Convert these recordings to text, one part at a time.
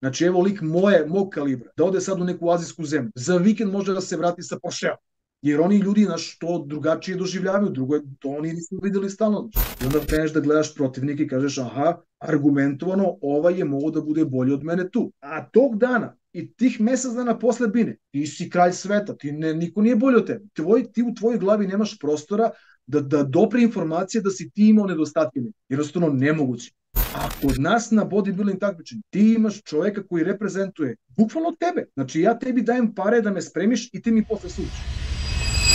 Znači evo lik moje, mog kalibra, da ode sad u neku azijsku zemlju, za vikend može da se vrati sa Porsche. Jer oni ljudi, znaš, to drugačije doživljavaju, drugo je, to oni nisu videli stalno. I onda kreneš da gledaš protivnike i kažeš, aha, argumentovano, ovaj je mogo da bude bolji od mene tu. A tog dana, i tih mesec dana posle bine, ti si kralj sveta, ti ne, niko nije bolji od tebe. Tvoj, ti u tvojoj glavi nemaš prostora da, da dopre informacije da si ti imao nedostatke. Jednostavno nemoguće. A kod nas na bodybuilding takmičenju ti imaš čoveka koji reprezentuje bukvalno tebe. Znači ja tebi dajem pare da me spremiš i ti mi posle sudiš.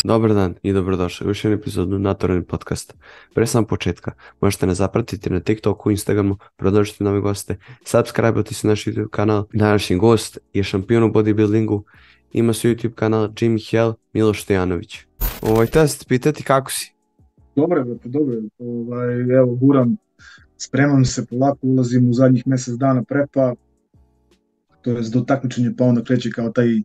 Dobar dan i dobrodošli u još jednu epizodu Naturalni podcast. Pre sam početka, možete nas zapratiti na TikToku, Instagramu, prodržite nove goste, subscribe-oti se naš YouTube kanal. Današnji gost je šampion u bodybuildingu, ima se YouTube kanal Jimmy Hell, Miloš Stojanović. Ovaj, test pitati kako si? Dobro, brate, dobro. Ovaj, evo, guram, spremam se polako, ulazim u zadnjih mesec dana prepa, to je do takmičenja pa onda kreće kao taj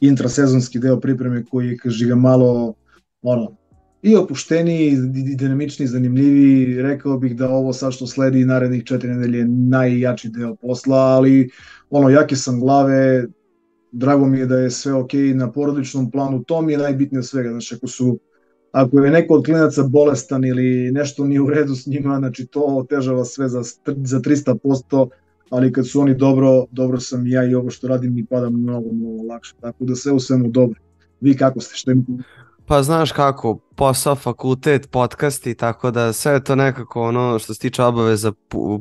intrasezonski deo pripreme koji je, kaži ga, malo ono, i opušteniji, i dinamični, zanimljiviji. Rekao bih da ovo sad što sledi narednih četiri nedelje je najjači deo posla, ali ono, jake sam glave, drago mi je da je sve ok na porodičnom planu, to mi je najbitnije svega, znači ako su ako je neko od klinaca bolestan ili nešto nije u redu s njima, znači to otežava sve za, za 300%, ali kad su oni dobro, dobro sam ja i ovo što radim mi pada mnogo, mnogo lakše, tako da sve u svemu dobro. Vi kako ste, što imate? Pa znaš kako, posao, fakultet, podcasti, tako da sve je to nekako ono što se tiče obaveza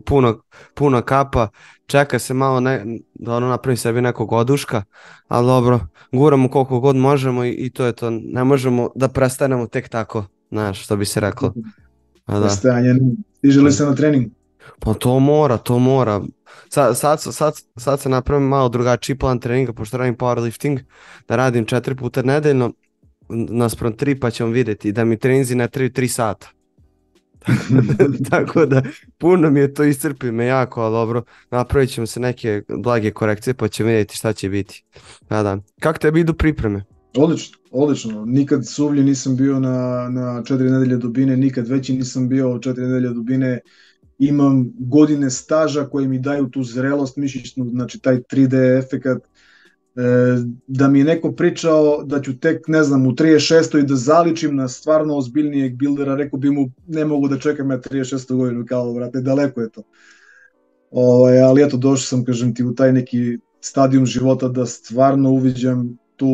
puno, puno kapa, čeka se malo ne, da ono napravi sebi nekog oduška, ali dobro, guramo koliko god možemo i, i to je to, ne možemo da prestanemo tek tako, znaš, što bi se reklo. A da. Prestajanje, stiže li se na trening? Pa to mora, to mora. Sad, sad, sad, sad se napravim malo drugačiji plan treninga, pošto radim powerlifting, da radim četiri puta nedeljno, naspram tri pa ćemo videti da mi treninzi ne trebaju tri sata. Tako da puno mi je to iscrpi me jako, ali dobro, napravit ćemo se neke blage korekcije pa ćemo vidjeti šta će biti. Da, da. Kako tebi idu pripreme? Odlično, odlično. Nikad suvlje nisam bio na, na četiri nedelje dubine, nikad veći nisam bio od četiri nedelje dubine imam godine staža koje mi daju tu zrelost mišićnu, znači taj 3D efekat, da mi je neko pričao da ću tek, ne znam, u 36. da zaličim na stvarno ozbiljnijeg bildera, rekao bi mu ne mogu da čekam ja 36. godinu, kao vrate, daleko je to. Ovaj, ali eto, došao sam, kažem ti, u taj neki stadijum života da stvarno uviđam tu,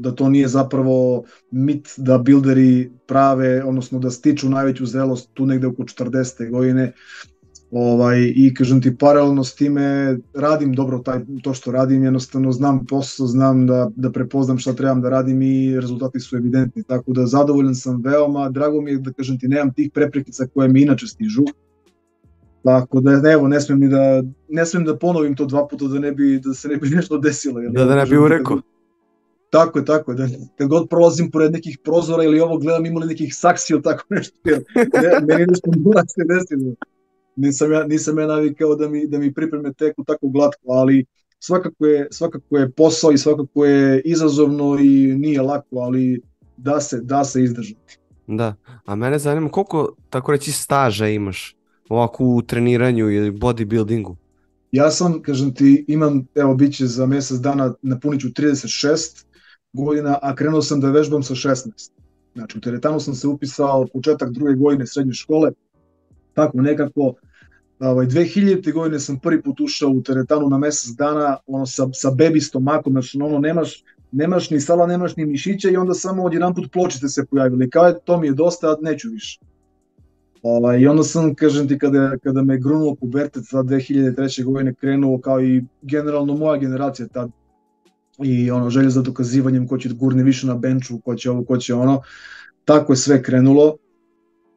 da to nije zapravo mit da bilderi prave, odnosno da stiču najveću zrelost tu negde oko 40. godine, ovaj, i kažem ti paralelno s time radim dobro taj, to što radim, jednostavno znam posao, znam da, da prepoznam šta trebam da radim i rezultati su evidentni, tako da zadovoljan sam veoma, drago mi je da kažem ti nemam tih preprekica koje mi inače stižu, Tako da evo ne smem ni da ne smem da ponovim to dva puta da ne bi da se ne bi nešto desilo. Da da ne bi urekao. Tako je, tako je. Da, kad god prolazim pored nekih prozora ili ovo gledam imali nekih saksi ili tako nešto. Ne, meni nešto mora se desilo. Nisam ja, nisam ja navikao da mi, da mi pripreme teku tako glatko, ali svakako je, svakako je posao i svakako je izazovno i nije lako, ali da se, da se izdržati. Da, a mene zanima koliko, tako reći, staža imaš ovako u treniranju ili bodybuildingu? Ja sam, kažem ti, imam, evo, bit će za mesec dana, napunit ću 36, godina, a krenuo sam da vežbam sa 16. Znači u teretanu sam se upisao početak druge godine srednje škole, tako nekako, ovaj, 2000. godine sam prvi put ušao u teretanu na mesec dana, ono sa, sa bebi stomakom, znači ono nemaš, nemaš ni sala, nemaš ni mišića i onda samo odjedan put pločice se pojavili, kao je to mi je dosta, neću više. Ovaj, I onda sam, kažem ti, kada, kada me grunuo pubertet, ta 2003. godine krenuo kao i generalno moja generacija, ta i ono želje za dokazivanjem ko će gurne više na benču, ko će ovo, ko će ono. Tako je sve krenulo.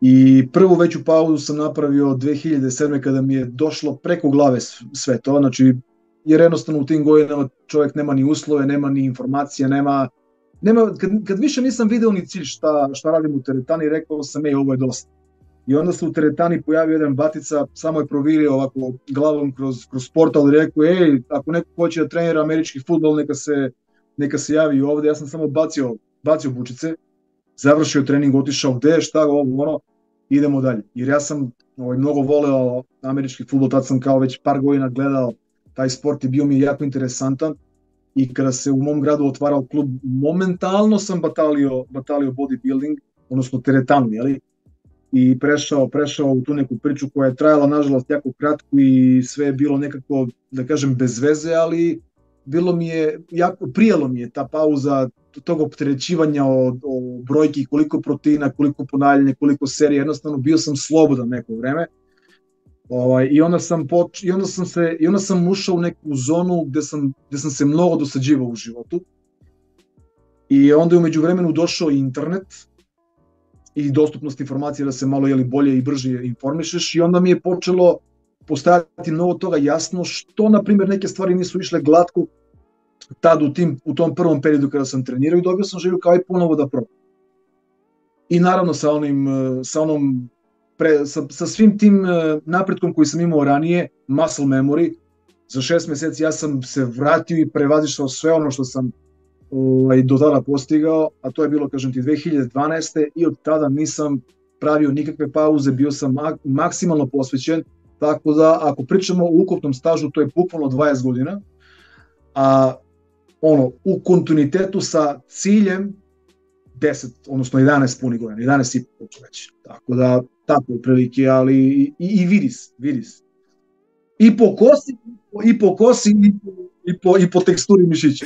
I prvu veću pauzu sam napravio 2007. kada mi je došlo preko glave sve to, znači jer jednostavno u tim godinama čovjek nema ni uslove, nema ni informacije, nema, nema kad, kad više nisam video ni cilj šta, šta radim u teretani, rekao sam, ej, ovo je dosta. I onda se u teretani pojavio jedan batica, samo je provirio ovako glavom kroz, kroz portal i rekao, ej, ako neko hoće da trenira američki futbol, neka se, neka se javi ovde, ja sam samo bacio, bacio bučice, završio trening, otišao gde, šta, ovo, ono, idemo dalje. Jer ja sam ovaj, mnogo voleo američki futbol, tad sam kao već par godina gledao Taj sport je bio mi jako interesantan i kada se u mom gradu otvarao klub, momentalno sam batalio, batalio bodybuilding, odnosno teretanu, jeli? i prešao, prešao u tu neku priču koja je trajala nažalost jako kratko i sve je bilo nekako, da kažem, bez veze, ali bilo mi je, jako, prijelo mi je ta pauza tog opterećivanja o, o brojki, koliko proteina, koliko ponavljanja, koliko serije, jednostavno bio sam slobodan neko vreme. Ovaj, i onda sam poč, i onda sam se i onda sam ušao u neku zonu gde sam gde sam se mnogo dosađivao u životu. I onda je umeđu vremenu došao internet i dostupnost informacija da se malo jeli bolje i brže informišeš i onda mi je počelo postajati mnogo toga jasno što na primjer neke stvari nisu išle glatko tad u, tim, u tom prvom periodu kada sam trenirao i dobio sam želju kao i ponovo da probam. I naravno sa onim, sa onom pre, sa, sa svim tim napretkom koji sam imao ranije, muscle memory, za šest meseci ja sam se vratio i prevazišao sve ono što sam ovaj, do tada postigao, a to je bilo, kažem ti, 2012. i od tada nisam pravio nikakve pauze, bio sam maksimalno posvećen, tako da ako pričamo o ukupnom stažu, to je bukvalno 20 godina, a ono, u kontinuitetu sa ciljem 10, odnosno 11 puni godina, 11 i pol već. Tako da, tako prilike, ali i, i vidi se, vidi se. I po kosi, i po kosi, i po, i po, i po teksturi mišića.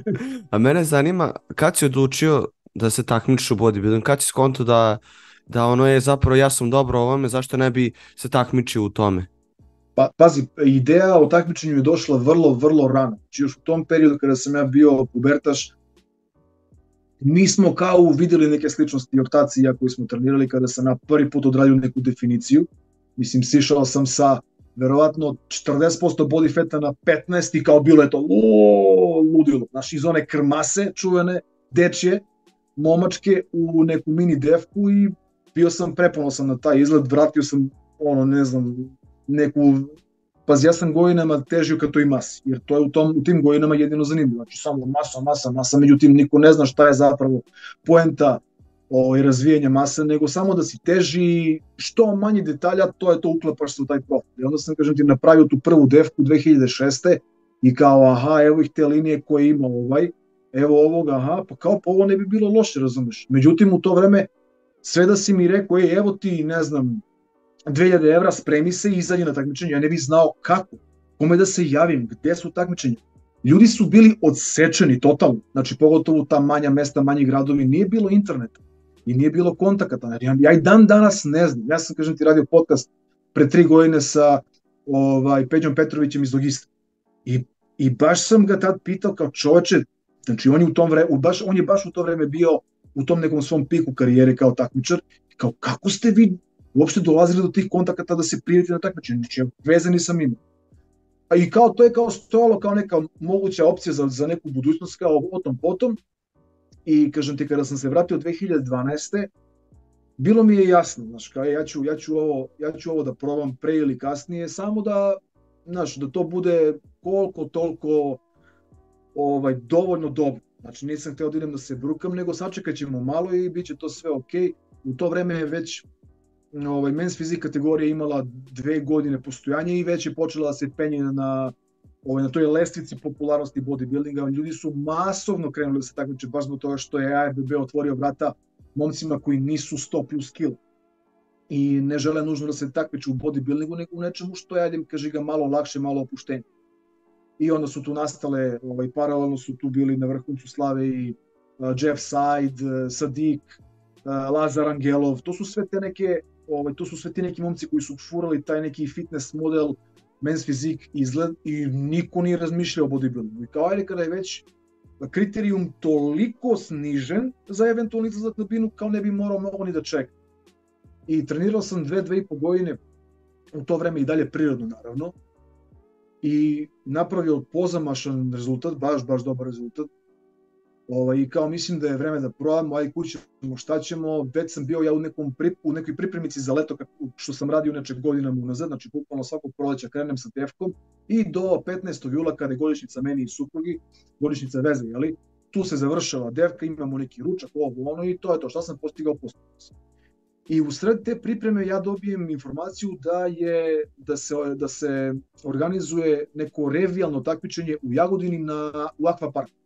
A mene zanima, kad si odlučio da se takmičiš u bodybuilding, kad si skonto da, da ono je zapravo ja sam dobro u ovome, zašto ne bi se takmičio u tome? Pa, pazi, ideja o takmičenju je došla vrlo, vrlo rano. Znači još u tom periodu kada sam ja bio pubertaš, mi smo kao videli neke sličnosti ortacija koji smo trenirali kada sam na prvi put odradio neku definiciju. Mislim, sišao sam sa verovatno 40% body fata na 15 i kao bilo je to ludilo. Znaš, iz one krmase čuvene, dečje, momačke u neku mini defku i bio sam preponosan na taj izgled, vratio sam ono, ne znam, neku Pazi, ja sam godinama težio ka toj masi, jer to je u, tom, u tim godinama jedino zanimljivo. Znači, samo masa, masa, masa, međutim, niko ne zna šta je zapravo poenta ovaj, razvijanja mase, nego samo da si teži, što manje detalja, to je to uklapaš se u taj profil. I onda sam, kažem ti, napravio tu prvu defku 2006. i kao, aha, evo ih te linije koje ima ovaj, evo ovoga, aha, pa kao, pa ovo ne bi bilo loše, razumeš. Međutim, u to vreme, sve da si mi rekao, ej, evo ti, ne znam, 2000 evra, spremi se i izađe na takmičenje, ja ne bih znao kako, kome da se javim, gde su takmičenja. Ljudi su bili odsečeni totalno, znači pogotovo ta manja mesta, manji gradovi, nije bilo interneta i nije bilo kontakata. Ja, ja i dan danas ne znam, ja sam, kažem ti, radio podcast pre tri godine sa ovaj, Peđom Petrovićem iz Logista. I, I baš sam ga tad pitao kao čoveče, znači on je, u tom vreme, baš, on je baš u to vreme bio u tom nekom svom piku karijere kao takmičar, kao kako ste vi uopšte dolazili do tih kontakata da se prijavite na takmičenje, znači vezani sam imao. A i kao to je kao stojalo kao neka moguća opcija za, za neku budućnost kao o tom potom i kažem ti kada sam se vratio 2012. bilo mi je jasno, znaš, kao ja ću, ja ću, ovo, ja ću ovo da probam pre ili kasnije, samo da, znaš, da to bude koliko toliko ovaj, dovoljno dobro. Znači nisam hteo da idem da se brukam, nego sačekat ćemo malo i bit će to sve. Okay. U to vreme je već ovaj, men's fizik kategorija imala dve godine postojanja i već je počela da se penje na ovaj, na toj lestvici popularnosti bodybuildinga. Ljudi su masovno krenuli da se takmiče baš zbog toga što je AFBB otvorio vrata momcima koji nisu 100 plus kilo i ne žele nužno da se takmiče u bodybuildingu, nego u nečemu što je, ajde kaži ga, malo lakše, malo opuštenje. I onda su tu nastale, ovaj, paralelno su tu bili na vrhuncu slave i uh, Jeff Side, uh, Sadik, uh, Lazar Angelov, to su sve te neke ovaj, to su sve ti neki momci koji su furali taj neki fitness model, men's fizik izgled i niko nije razmišljao o bodybuildingu. I kao ajde kada je već kriterijum toliko snižen za eventualni izlazak na binu, kao ne bi morao mnogo ni da čeka. I trenirao sam dve, dve i po godine, u to vreme i dalje prirodno naravno, i napravio pozamašan rezultat, baš, baš dobar rezultat, Ovaj, I kao mislim da je vreme da probamo, aj kućemo, šta ćemo, već sam bio ja u, nekom pri, u nekoj pripremici za leto, kako, što sam radio nečeg godinama unazad, znači bukvalno svakog proleća krenem sa tefkom i do 15. jula kada je godišnjica meni i suprugi, godišnjica veze, jeli, tu se završava devka, imamo neki ručak, ovo, ono i to je to, šta sam postigao, postigao sam. I u sred te pripreme ja dobijem informaciju da je da se da se organizuje neko revijalno takmičenje u Jagodini na u Aqua Parku.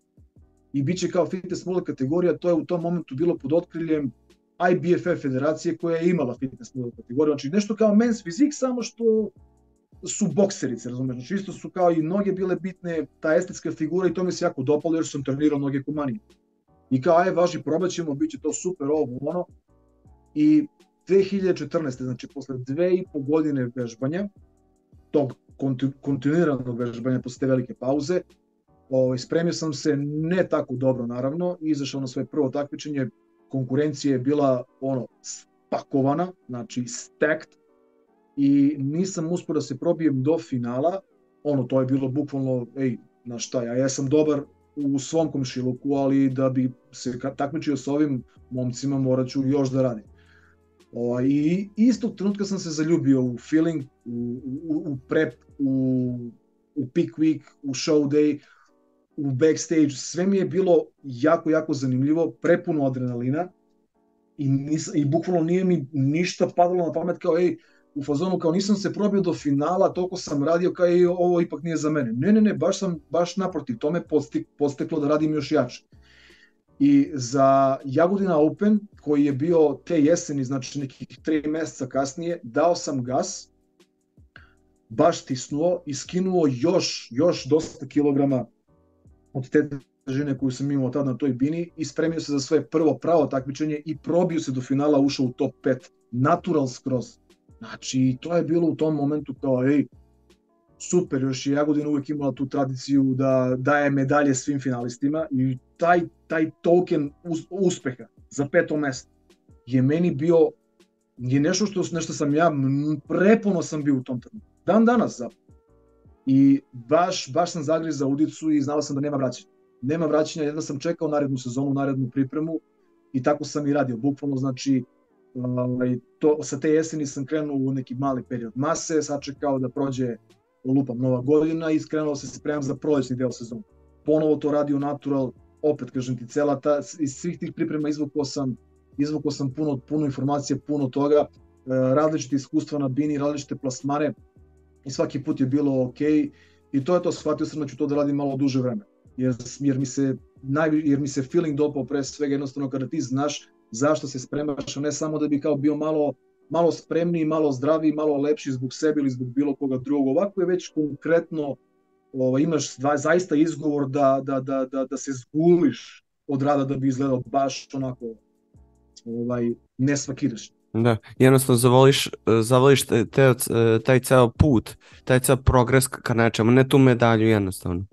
I biće kao fitness model kategorija, to je u tom momentu bilo pod otkriljem IBFF federacije koja je imala fitness model kategoriju, znači nešto kao men's fizik, samo što su bokserice, razumeš, znači isto su kao i noge bile bitne, ta estetska figura i to mi se jako dopalo jer sam trenirao noge komanije. I kao, aj, važi, probat ćemo, bit će to super, ovo, ono. I 2014. znači posle dve i po godine vežbanja, tog kontu, kontinuiranog vežbanja posle te velike pauze, ovaj, spremio sam se ne tako dobro naravno, izašao na svoje prvo takmičenje, konkurencija je bila ono spakovana, znači stacked, i nisam uspio da se probijem do finala, ono to je bilo bukvalno, ej, na šta, ja, ja sam dobar u svom komšiluku, ali da bi se takmičio sa ovim momcima morat ću još da radim. O, I istog trenutka sam se zaljubio u feeling, u, u, u prep, u, u peak week, u show day, u backstage, sve mi je bilo jako, jako zanimljivo, prepuno adrenalina i, nis, i bukvalno nije mi ništa padalo na pamet kao, ej, u fazonu kao nisam se probio do finala, toliko sam radio kao i ovo ipak nije za mene. Ne, ne, ne, baš sam, baš naprotiv, to me posteklo da radim još jače. I za Jagodina Open, koji je bio te jeseni, znači nekih tri meseca kasnije, dao sam gas, baš tisnuo i skinuo još, još dosta kilograma od te težine koju sam imao tada na toj bini i spremio se za svoje prvo pravo takmičenje i probio se do finala, ušao u top 5. Natural skroz. Znači, to je bilo u tom momentu kao, ej, super, još je Jagodina uvek imala tu tradiciju da daje medalje svim finalistima i taj, taj token uspeha za peto mesto je meni bio je nešto što nešto sam ja prepuno sam bio u tom trenutku. Dan danas zapravo. I baš, baš sam zagrizao udicu i znao sam da nema vraćanja. Nema vraćanja, jedno sam čekao narednu sezonu, narednu pripremu i tako sam i radio. Bukvalno znači ovaj, to, sa te jeseni sam krenuo u neki mali period mase, sačekao da prođe lupam nova godina i skrenuo se spremam za prolećni deo sezona. Ponovo to radio natural, opet kažem ti, cela ta, iz svih tih priprema izvukao sam, izvukao sam puno, puno informacije, puno toga, e, različite iskustva na bini, različite plasmane i svaki put je bilo ok i to je to, shvatio sam da ću to da radim malo duže vreme. Jer, jer, mi se, naj, jer mi se feeling dopao pre svega jednostavno kada ti znaš zašto se spremaš, ne samo da bi kao bio malo malo spremniji, malo zdraviji, malo lepši zbog sebe ili zbog bilo koga drugog. Ovako je već konkretno ovaj, imaš dva, zaista izgovor da, da, da, da, da se zguliš od rada da bi izgledao baš onako ovaj, nesvakidašnji. Da, jednostavno zavoliš, zavoliš te, te, taj ceo put, taj ceo progres ka nečemu, ne tu medalju jednostavno.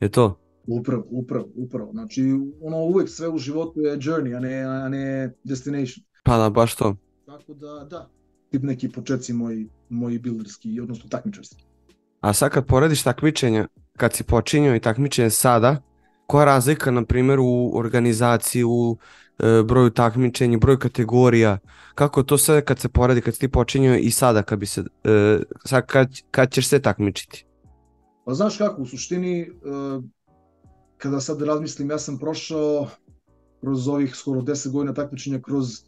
Je to? Upravo, upravo, upravo. Znači, ono uvek sve u životu je journey, a ne, a ne destination. Pa da, baš to. Tako da, da, tip neki početci moji, moji builderski, odnosno takmičarski. A sad kad porediš takmičenja, kad si počinio i takmičenje sada, koja je razlika, na primjer, u organizaciji, u e, broju takmičenja, broju kategorija, kako to sve kad se poredi, kad si ti počinio i sada kad bi se, e, sad kad, kad ćeš se takmičiti? Pa znaš kako, u suštini, e, kada sad razmislim, ja sam prošao kroz ovih skoro 10 godina takmičenja kroz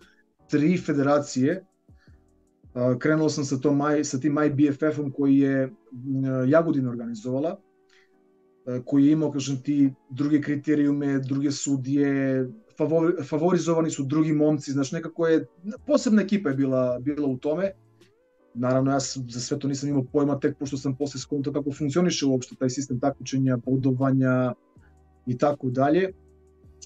tri federacije. Krenuo sam sa, tom, sa tim IBFF-om koji je Jagodina organizovala, koji je imao, kažem ti, druge kriterijume, druge sudije, favorizovani su drugi momci, znaš, nekako je, posebna ekipa je bila, bila u tome. Naravno, ja za sve to nisam imao pojma, tek pošto sam posle skontao kako funkcioniše uopšte taj sistem takmičenja, bodovanja i tako dalje.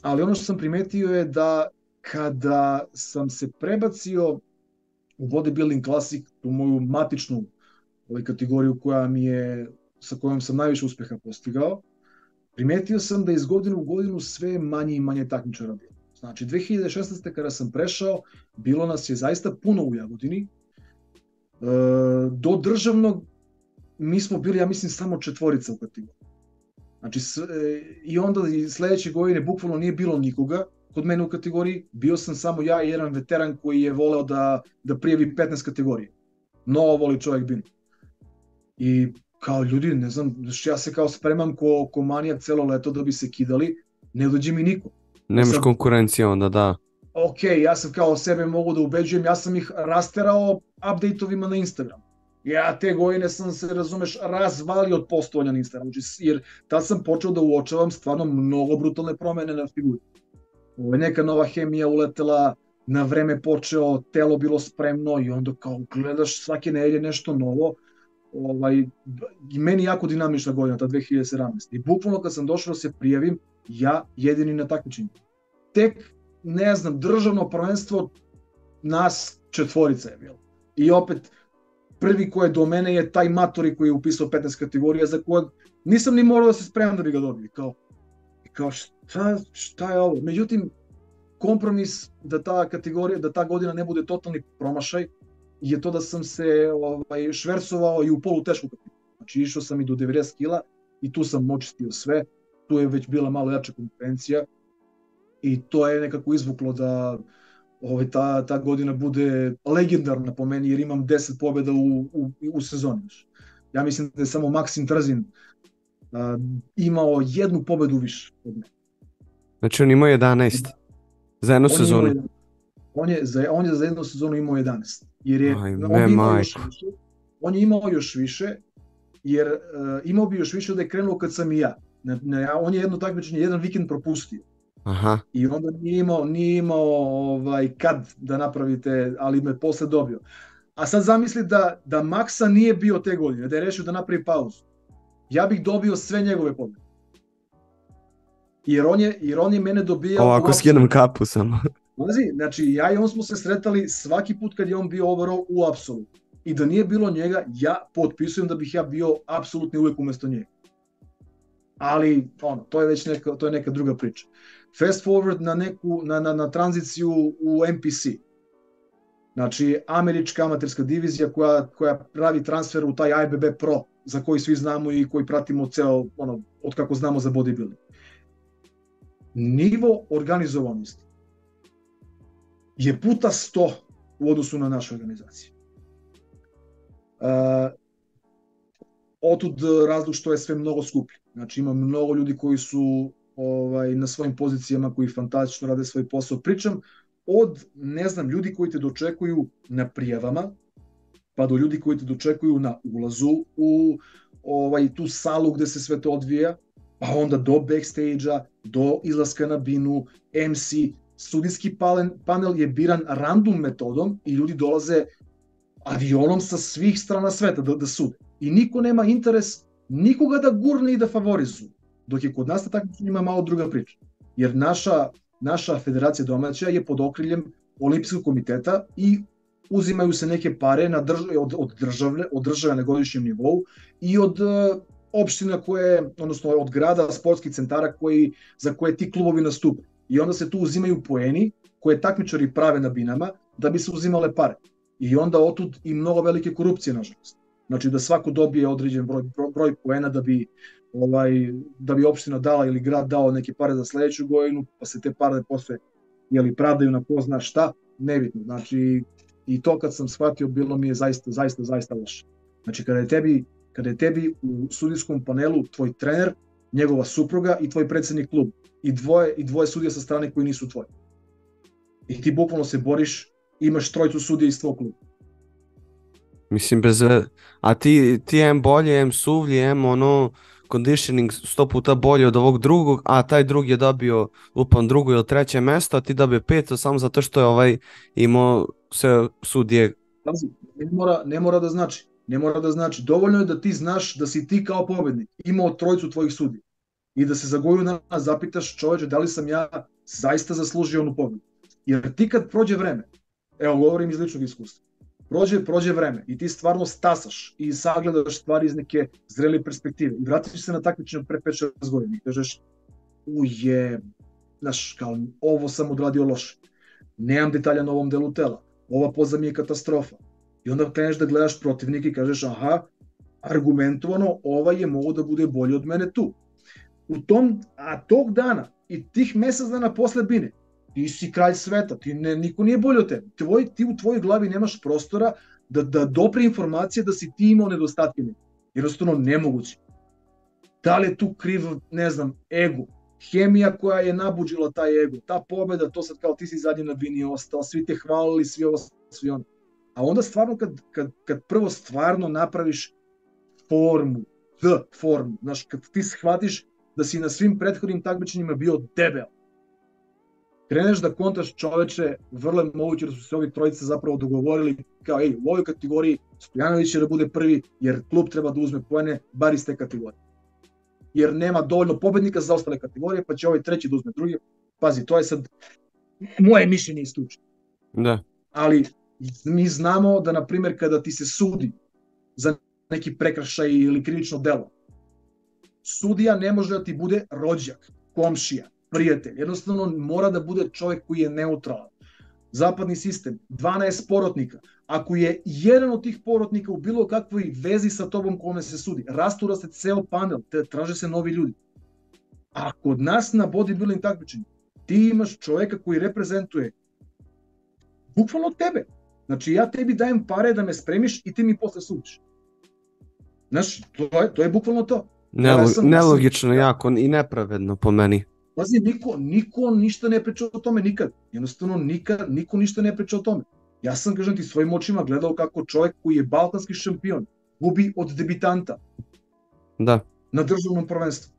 Ali ono što sam primetio je da kada sam se prebacio u bodybuilding klasik, u moju matičnu ovaj, kategoriju koja mi je, sa kojom sam najviše uspeha postigao, primetio sam da iz godine u godinu sve manje i manje takmičara bilo. Znači, 2016. kada sam prešao, bilo nas je zaista puno u Jagodini. E, do državnog mi smo bili, ja mislim, samo četvorica u kategoriji. Znači, i onda i sledeće godine bukvalno nije bilo nikoga, kod mene u kategoriji, bio sam samo ja i jedan veteran koji je voleo da, da prijavi 15 kategorije. Novo voli čovjek bin. I kao ljudi, ne znam, ja se kao spremam ko, ko manija celo leto da bi se kidali, ne dođe mi niko. Nemaš sad, konkurencije onda, da. ok, ja sam kao sebe mogu da ubeđujem, ja sam ih rasterao update-ovima na Instagram. Ja te godine sam se, razumeš, razvalio od postovanja na Instagramu, znači, jer tad sam počeo da uočavam stvarno mnogo brutalne promene na figuri. Neka nova hemija uletela, na vreme počeo, telo bilo spremno i onda kao gledaš svake nedelje nešto novo, ovaj, i meni jako dinamična godina, ta 2017. I bukvalno kad sam došao da se prijavim, ja jedini na takmičenju. Tek, ne znam, državno prvenstvo nas četvorica je bilo. I opet, prvi ko je do mene je taj matori koji je upisao 15 kategorija za kojeg nisam ni morao da se spremam da bi ga dobili. Kao, kao šta, šta je ovo? Međutim, kompromis da ta kategorija, da ta godina ne bude totalni promašaj, je to da sam se ovaj, šversovao i u polu tešku kategoriju. Znači išao sam i do 90 kila i tu sam očistio sve, tu je već bila malo jača konkurencija i to je nekako izvuklo da ovaj, ta, ta godina bude legendarna po meni jer imam 10 pobjeda u, u, u sezoni. Ja mislim da je samo Maksim Trzin a, imao jednu pobedu više od mene. Znači on imao 11 za jednu on sezonu. Imao, on, je za, on je za jednu sezonu imao 11. Jer je, Aj, on, bi imao još više, on je imao još više, jer uh, imao bi još više da je krenuo kad sam i ja. Ne, ne, on je jedno takmičenje, jedan vikend propustio. Aha, I onda nije imao, nije imao ovaj, kad da napravite, ali me posle dobio. A sad zamisli da, da Maksa nije bio te godine, da je rešio da napravi pauzu. Ja bih dobio sve njegove pobjede. Jer on je, jer on je mene dobijao... ovako u skinem kapu samo. Pazi, znači ja i on smo se sretali svaki put kad je on bio overall u apsolut. I da nije bilo njega, ja potpisujem da bih ja bio apsolutni uvek umesto njega. Ali, ono, to je već neka, to je neka druga priča. Fast forward na neku, na, na, na tranziciju u NPC. Znači, američka amaterska divizija koja, koja pravi transfer u taj IBB Pro, za koji svi znamo i koji pratimo ceo, ono, od kako znamo za bodybuilding. Nivo organizovanosti je puta 100 u odnosu na našu organizaciju. Uh, otud razlog što je sve mnogo skuplje. Znači ima mnogo ljudi koji su ovaj na svojim pozicijama koji fantastično rade svoj posao. Pričam od ne znam ljudi koji te dočekuju na prijavama pa do ljudi koji te dočekuju na ulazu u ovaj tu salu gde se sve to odvija, pa onda do backstage-a, do izlaska na binu, MC, sudijski panel je biran random metodom i ljudi dolaze avionom sa svih strana sveta da, da sude. I niko nema interes nikoga da gurne i da favorizuje. Dok je kod nas na takmičenjima malo druga priča. Jer naša, naša federacija domaća je pod okriljem Olimpijskog komiteta i uzimaju se neke pare na drž od, od, državne, od države na godišnjem nivou i od opština koje, odnosno od grada, sportskih centara koji, za koje ti klubovi nastupaju. I onda se tu uzimaju poeni koje takmičari prave na binama da bi se uzimale pare. I onda otud i mnogo velike korupcije, nažalost. Znači da svako dobije određen broj, broj poena da bi ovaj da bi opština dala ili grad dao neke pare za sledeću godinu, pa se te pare posle jeli pravdaju na ko zna šta, nebitno. Znači i to kad sam shvatio bilo mi je zaista zaista zaista loše. Znači kada je tebi kada je tebi u sudijskom panelu tvoj trener, njegova supruga i tvoj predsednik kluba i dvoje i dvoje sudija sa strane koji nisu tvoji. I ti bukvalno se boriš, imaš trojicu sudija iz tvog kluba. Mislim bez a ti ti em bolje, em suvlji, em ono conditioning sto puta bolje od ovog drugog, a taj drugi je dobio lupan drugo ili treće mesto, a ti dobio peto samo zato što je ovaj imao sve sudije. Ne mora, ne mora da znači. Ne mora da znači. Dovoljno je da ti znaš da si ti kao pobednik imao trojicu tvojih sudija. I da se za goju na nas zapitaš čoveče da li sam ja zaista zaslužio onu pobedu. Jer ti kad prođe vreme, evo govorim iz ličnog iskustva, prođe, prođe vreme i ti stvarno stasaš i sagledaš stvari iz neke zrele perspektive i vratiš se na takmičenje pre 5-6 godina i kažeš uje, znaš, kao ovo sam odradio loše, nemam detalja na ovom delu tela, ova poza mi je katastrofa. I onda kreneš da gledaš protivnika i kažeš aha, argumentovano ovaj je mogo da bude bolji od mene tu. U tom, a tog dana i tih mesec dana posle bine, ti si kralj sveta, ti ne, niko nije bolji od tebe. Tvoj, ti u tvojoj glavi nemaš prostora da, da dopre informacije da si ti imao nedostatke. Jednostavno nemoguće. Da li je tu kriv, ne znam, ego? hemija koja je nabuđila taj ego, ta pobeda, to sad kao ti si zadnji na bini ostao, svi te hvalili, svi ovo, svi ono. A onda stvarno kad, kad, kad prvo stvarno napraviš formu, the formu, znaš, kad ti shvatiš da si na svim prethodnim takmičenjima bio debel, kreneš da kontaš čoveče, vrlo je moguće da su se ovi trojice zapravo dogovorili kao, ej, u ovoj kategoriji Stojanović će da bude prvi, jer klub treba da uzme poene, bar iz te kategorije. Jer nema dovoljno pobednika za ostale kategorije, pa će ovaj treći da uzme drugi. Pazi, to je sad moje mišljenje iz tuče. Da. Ali mi znamo da, na primjer, kada ti se sudi za neki prekršaj ili krivično delo, sudija ne može da ti bude rođak, komšija, prijatelj. Jednostavno mora da bude čovjek koji je neutralan. Zapadni sistem, 12 porotnika. Ako je jedan od tih porotnika u bilo kakvoj vezi sa tobom kome se sudi, rastura se ceo panel, te traže se novi ljudi. A kod nas na bodybuilding takmičenju, ti imaš čoveka koji reprezentuje bukvalno tebe. Znači ja tebi dajem pare da me spremiš i ti mi posle sudiš. Znaš, to je, to je bukvalno to. Nelo, ja sam, nelogično sam, jako i nepravedno po meni. Pazi, niko, niko ništa ne priča o tome nikad. Jednostavno, nikad, niko ništa ne priča o tome. Ja sam, kažem ti, svojim očima gledao kako čovjek koji je balkanski šampion gubi od debitanta. Da. Na državnom prvenstvu.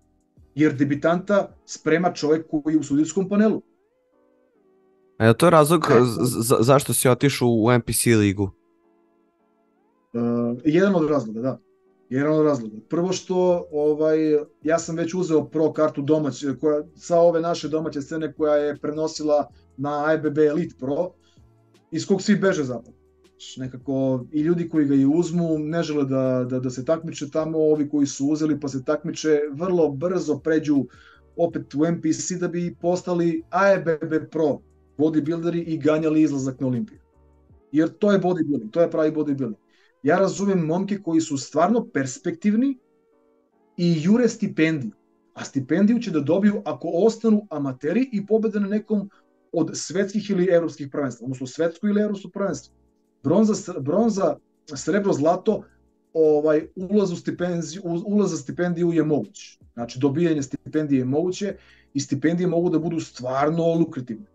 Jer debitanta sprema čovjek koji je u sudijskom panelu. A je to razlog e, za, zašto si otišao u NPC ligu? Uh, jedan od razloga, da jedan od razloga. Prvo što ovaj, ja sam već uzeo pro kartu domaće, koja, sa ove naše domaće scene koja je prenosila na IBB Elite Pro, iz kog svi beže zapravo. Nekako i ljudi koji ga i uzmu ne žele da, da, da se takmiče tamo, ovi koji su uzeli pa se takmiče vrlo brzo pređu opet u NPC da bi postali AEBB Pro bodybuilderi i ganjali izlazak na Olimpiju. Jer to je bodybuilding, to je pravi bodybuilding ja razumem momke koji su stvarno perspektivni i jure stipendiju. A stipendiju će da dobiju ako ostanu amateri i pobede na nekom od svetskih ili evropskih prvenstva, odnosno svetsko ili evropsko prvenstvo. Bronza, bronza, srebro, zlato, ovaj ulaz u stipendiju, ulaz za stipendiju je moguć. Znači dobijanje stipendije je moguće i stipendije mogu da budu stvarno lukrativne.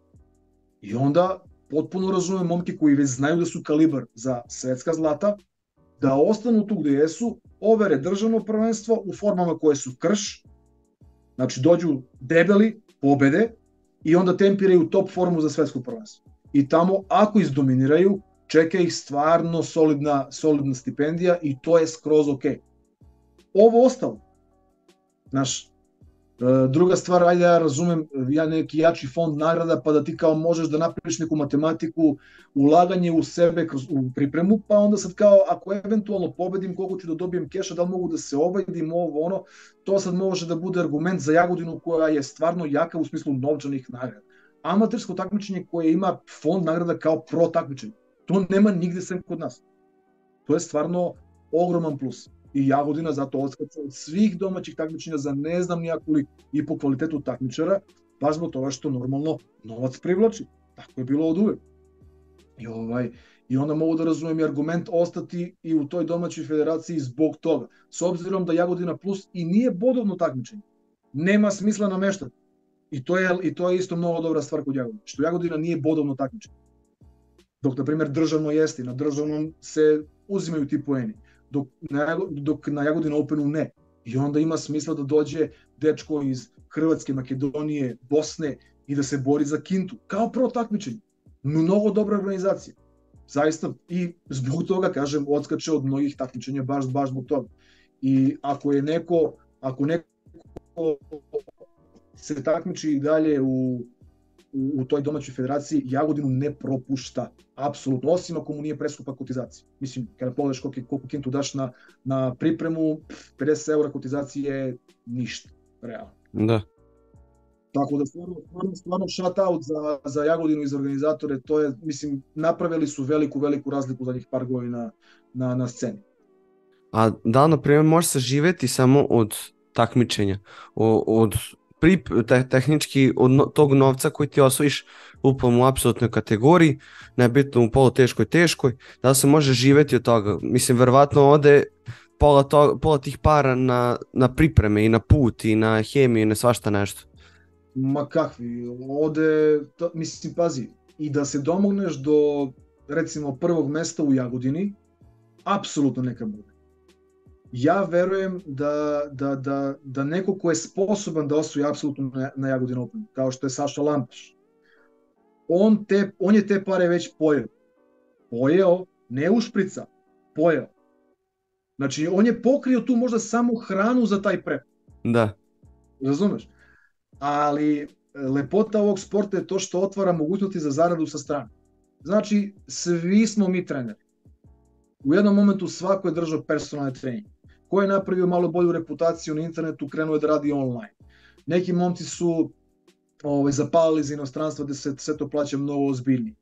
I onda potpuno razumem momke koji već znaju da su kalibar za svetska zlata, da ostanu tu gde jesu, overe državno prvenstvo u formama koje su krš, znači dođu debeli, pobede i onda tempiraju top formu za svetsko prvenstvo. I tamo, ako izdominiraju, čeka ih stvarno solidna, solidna stipendija i to je skroz ok. Ovo ostalo, znaš, druga stvar, ajde ja razumem, ja neki jači fond nagrada, pa da ti kao možeš da napraviš neku matematiku, ulaganje u sebe kroz, u pripremu, pa onda sad kao, ako eventualno pobedim, koliko ću da dobijem keša, da li mogu da se obajdim, ovo, ono, to sad može da bude argument za Jagodinu koja je stvarno jaka u smislu novčanih nagrada. Amatersko takmičenje koje ima fond nagrada kao pro takmičenje, to nema nigde sem kod nas. To je stvarno ogroman plus i Jagodina zato odskače od svih domaćih takmičenja za ne znam nijakoli i po kvalitetu takmičara, baš zbog toga što normalno novac privlači. Tako je bilo od uvek. I, ovaj, I onda mogu da razumem i argument ostati i u toj domaćoj federaciji zbog toga. S obzirom da Jagodina Plus i nije bodovno takmičenje. Nema smisla nameštati. I to je, i to je isto mnogo dobra stvar kod Jagodina. Što Jagodina nije bodovno takmičenje. Dok, na primjer, državno jesti. Na državnom se uzimaju ti poeni dok na, dok na Jagodin Openu ne. I onda ima smisla da dođe dečko iz Hrvatske, Makedonije, Bosne i da se bori za kintu, kao pro takmičenje. Mnogo dobra organizacija. Zaista, i zbog toga, kažem, odskače od mnogih takmičenja, baš, baš zbog toga. I ako je neko, ako neko se takmiči i dalje u u, u toj domaćoj federaciji Jagodinu ne propušta, apsolutno, osim ako mu nije preskupa kotizacija. Mislim, kada pogledaš koliko, koliko kintu daš na, na pripremu, 50 eura kotizacije je ništa, realno. Da. Tako da stvarno, stvarno, stvarno shout out za, za Jagodinu i za organizatore, to je, mislim, napravili su veliku, veliku razliku za njih par godina na, na sceni. A da, na primjer, može se živeti samo od takmičenja, od prip, te, tehnički od no, tog novca koji ti osvojiš upom u apsolutnoj kategoriji, nebitno u polu teškoj teškoj, da se može živeti od toga. Mislim, verovatno ode pola, to, pola tih para na, na pripreme i na put i na hemiju i na svašta nešto. Ma kakvi, ode, to, mislim, pazi, i da se domogneš do, recimo, prvog mesta u Jagodini, apsolutno neka bude. Ja verujem da, da, da, da neko ko je sposoban da osvoji apsolutno na, na Jagodin Open, kao što je Saša Lampaš, on, te, on je te pare već pojeo. Pojeo, ne ušprica, pojeo. Znači, on je pokrio tu možda samo hranu za taj prep. Da. Razumeš? Ali e, lepota ovog sporta je to što otvara mogućnosti za zaradu sa strane. Znači, svi smo mi treneri. U jednom momentu svako je držao personalne treninge. Ko je napravio malo bolju reputaciju na internetu, krenuo je da radi online. Neki momci su ovaj, zapalili iz inostranstva da se sve to plaća mnogo ozbiljnije.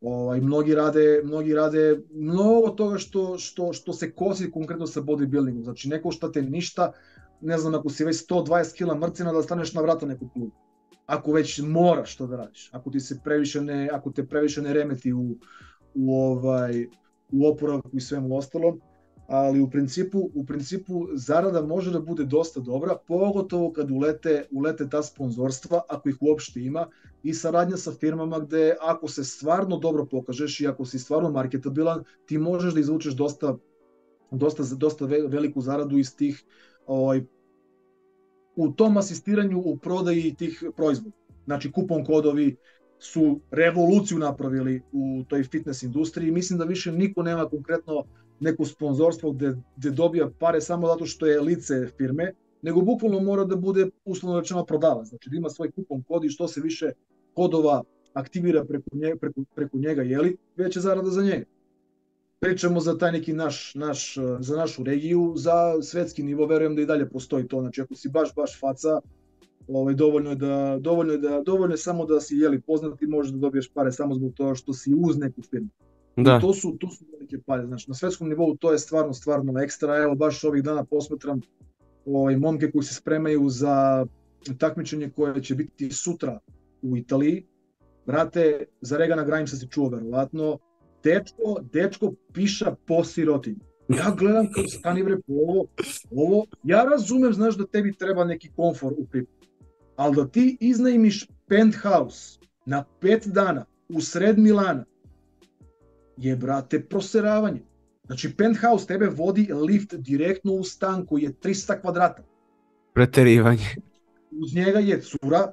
Ovaj, mnogi rade, mnogi rade mnogo toga što, što, što se kosi konkretno sa bodybuildingom. Znači, ne košta te ništa, ne znam, ako si već 120 kila mrcina da staneš na vrata nekog kluba. Ako već moraš to da radiš, ako ti se previše ne, ako te previše ne remeti u, u ovaj u oporavku i svemu ostalom, ali u principu, u principu zarada može da bude dosta dobra, pogotovo kad ulete, ulete ta sponzorstva, ako ih uopšte ima, i saradnja sa firmama gde ako se stvarno dobro pokažeš i ako si stvarno marketabilan, ti možeš da izvučeš dosta, dosta, dosta veliku zaradu iz tih ovaj, u tom asistiranju u prodaji tih proizvoda. Znači kupon kodovi su revoluciju napravili u toj fitness industriji. Mislim da više niko nema konkretno neko sponzorstvo gde, gde dobija pare samo zato što je lice firme, nego bukvalno mora da bude uslovno rečeno prodavac. Znači da ima svoj kupon kod i što se više kodova aktivira preko njega, preko, preko njega jeli, veća zarada za njega pričamo za taj neki naš, naš, za našu regiju, za svetski nivo verujem da i dalje postoji to, znači ako si baš, baš faca, ovaj, dovoljno je da, dovoljno je da, dovoljno je samo da si jeli poznati, možeš da dobiješ pare samo zbog toga što si uz neku firmu. Da. I to su, to su velike pare, znači na svetskom nivou to je stvarno, stvarno ekstra, evo baš ovih dana posmetram ovaj, momke koji se spremaju za takmičenje koje će biti sutra u Italiji, brate, za Regana Grimesa si čuo verovatno, dečko, dečko piša po sirotinji. Ja gledam kao stani bre po ovo, ovo, ja razumem, znaš da tebi treba neki komfor u pripu, ali da ti iznajmiš penthouse na pet dana u sred Milana, je, brate, proseravanje. Znači, penthouse tebe vodi lift direktno u stan koji je 300 kvadrata. Preterivanje. Uz njega je cura,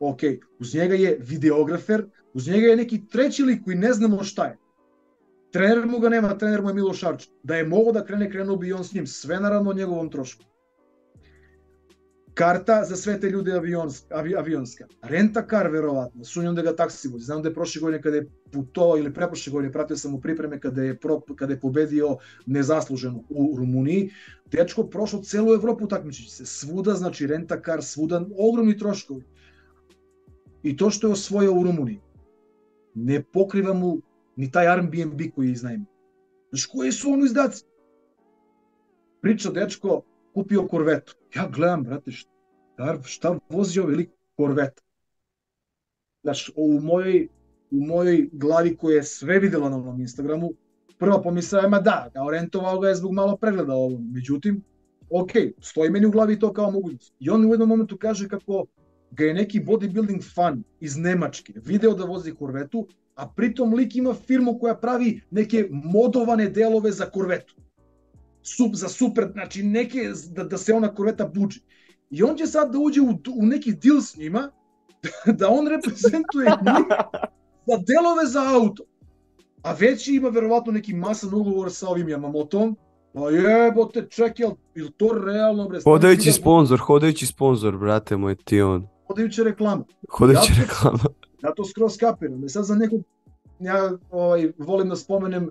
ok, uz njega je videografer, uz njega je neki treći lik koji ne znamo šta je. Trener mu ga nema, trener mu je Miloš Arč. Da je mogo da krene, krenuo bi on s njim. Sve naravno o njegovom trošku. Karta za sve te ljude avionska, avi, avionska. Renta kar, verovatno. Sunjam da ga taksi vozi. Znam da je prošle godine kada je putovao ili preprošle godine, pratio sam u pripreme kada je, pro, kada je pobedio nezasluženo u Rumuniji. Dečko prošao celu Evropu takmičeći se. Svuda, znači renta kar, svuda ogromni troškovi. I to što je osvojio u Rumuniji, ne pokriva mu ni taj Airbnb koji iznajmi. Znaš, koji su ono izdaci? Priča dečko, kupio korvetu. Ja gledam, brate, šta, šta vozi ovaj lik korveta? Znaš, u mojoj, u mojoj glavi koja je sve videla na ovom Instagramu, prva pomisla je, ma da, kao rentovao ga je zbog malo pregleda ovo. Međutim, ok, stoji meni u glavi to kao mogućnost. I on u jednom momentu kaže kako ga je neki bodybuilding fan iz Nemačke video da vozi korvetu, a pritom lik ima firmu koja pravi neke modovane delove za korvetu. Sup, za super, znači neke, da, da se ona korveta buđi. I on će sad da uđe u, u neki deal s njima, da on reprezentuje njih za delove za auto. A već ima verovatno neki masan ugovor sa ovim Yamamotom, Pa jebote, čekaj, je to realno bre? Hodajući sponsor, hodajući sponsor, brate moj, ti on. Hodajuća reklama. Hodajuća ja reklama. Ja to skroz kapiram. I sad za nekog, ja ovaj, volim da spomenem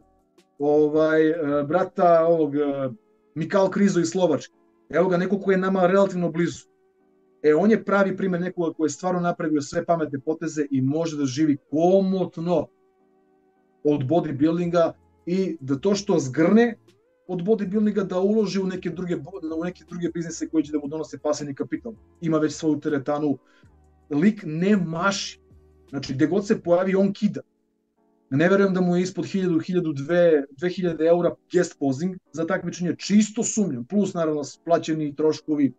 ovaj, e, brata ovog e, Mikal Krizo iz Slovačke. Evo ga, neko ko je nama relativno blizu. E, on je pravi primer nekoga koji je stvarno napravio sve pametne poteze i može da živi komotno od bodybuildinga i da to što zgrne od bodybuildinga da uloži u neke druge, u neke druge biznise koji će da mu donose pasivni kapital. Ima već svoju teretanu. Lik ne maši. Znači, gde god se pojavi, on kida. Ne verujem da mu je ispod 1000, 1002, 2000 eura guest posing za takmičenje, čisto sumnjam, plus naravno plaćeni troškovi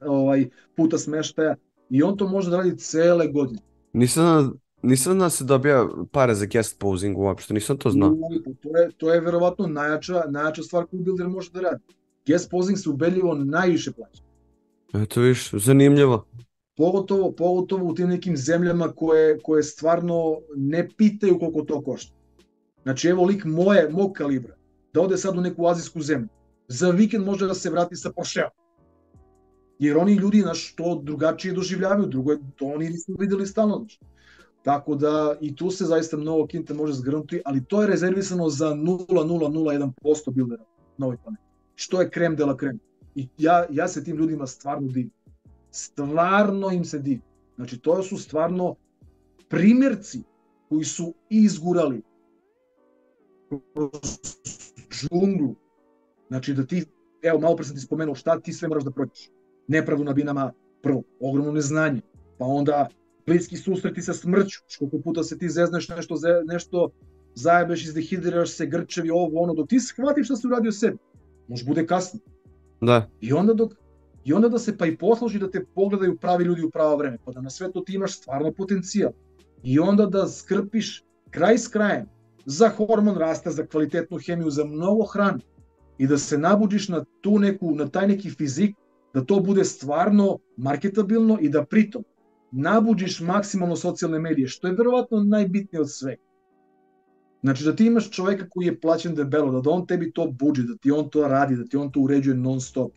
ovaj, puta smeštaja, I on to može da radi cele godine. Nisam, nisam da se dobija pare za guest posing uopšte, nisam to znao. U, to, je, to je verovatno najjača, najjača stvar koju builder može da radi. Guest posing se ubedljivo najviše plaća. Eto viš, zanimljivo. Pogotovo, pogotovo u tim nekim zemljama koje, koje stvarno ne pitaju koliko to košta. Znači evo lik moje, mog kalibra, da ode sad u neku azijsku zemlju. Za vikend može da se vrati sa Porsche. Jer oni ljudi naš to drugačije doživljavaju, drugo je, to oni nisu videli stalno. Tako da i tu se zaista mnogo kinta može zgrnuti, ali to je rezervisano za 0,001% buildera na ovoj planeti. Što je krem de la krem. I ja, ja se tim ljudima stvarno divim. Stvarno im se divim. Znači, to su stvarno primjerci koji su izgurali džunglu. Znači, da ti, evo, malo pre sam ti spomenuo šta ti sve moraš da prođeš. Nepravdu na binama, prvo, ogromno neznanje, pa onda bliski susreti sa smrću, koliko puta se ti zezneš nešto, nešto zajebeš, izdehidriraš se, grčevi, ovo, ono, dok ti shvatiš šta si uradio sebi. Može bude kasno. Da. I onda dok I onda da se pa i posluži da te pogledaju pravi ljudi u pravo vreme, pa da na sve to ti imaš stvarno potencijal. I onda da skrpiš kraj s krajem za hormon rasta, za kvalitetnu hemiju, za mnogo hrane i da se nabuđiš na tu neku, na taj neki fizik, da to bude stvarno marketabilno i da pritom nabuđiš maksimalno socijalne medije, što je verovatno najbitnije od svega. Znači da ti imaš čoveka koji je plaćen debelo, da on tebi to buđi, da ti on to radi, da ti on to uređuje non stop,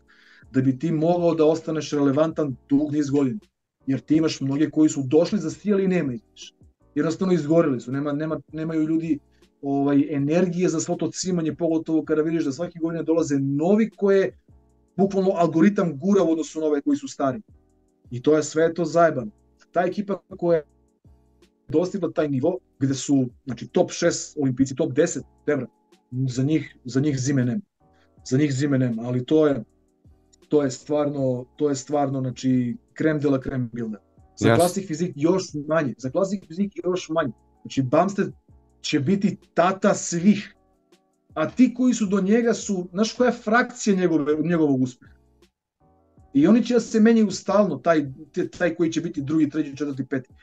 da bi ti mogao da ostaneš relevantan dug niz godina. Jer ti imaš mnoge koji su došli, zastijali i nema ih više. Jednostavno izgorili su, nema, nema, nemaju ljudi ovaj, energije za svo to cimanje, pogotovo kada vidiš da svake godine dolaze novi koje bukvalno algoritam gura u odnosu na ove koji su stari. I to je sve to zajebano. Ta ekipa koja je dostigla taj nivo, gde su znači, top 6 olimpici, top 10, devra, za njih, za njih zime nema. Za njih zime nema, ali to je to je stvarno, to je stvarno, znači, krem de la krem builder. Za yes. klasik fizik još manje, za klasik fizik još manje. Znači, Bumstead će biti tata svih, a ti koji su do njega su, znaš koja je frakcija njegove, njegovog uspeha. I oni će da se menjaju stalno, taj, taj koji će biti drugi, treći, četvrti, peti.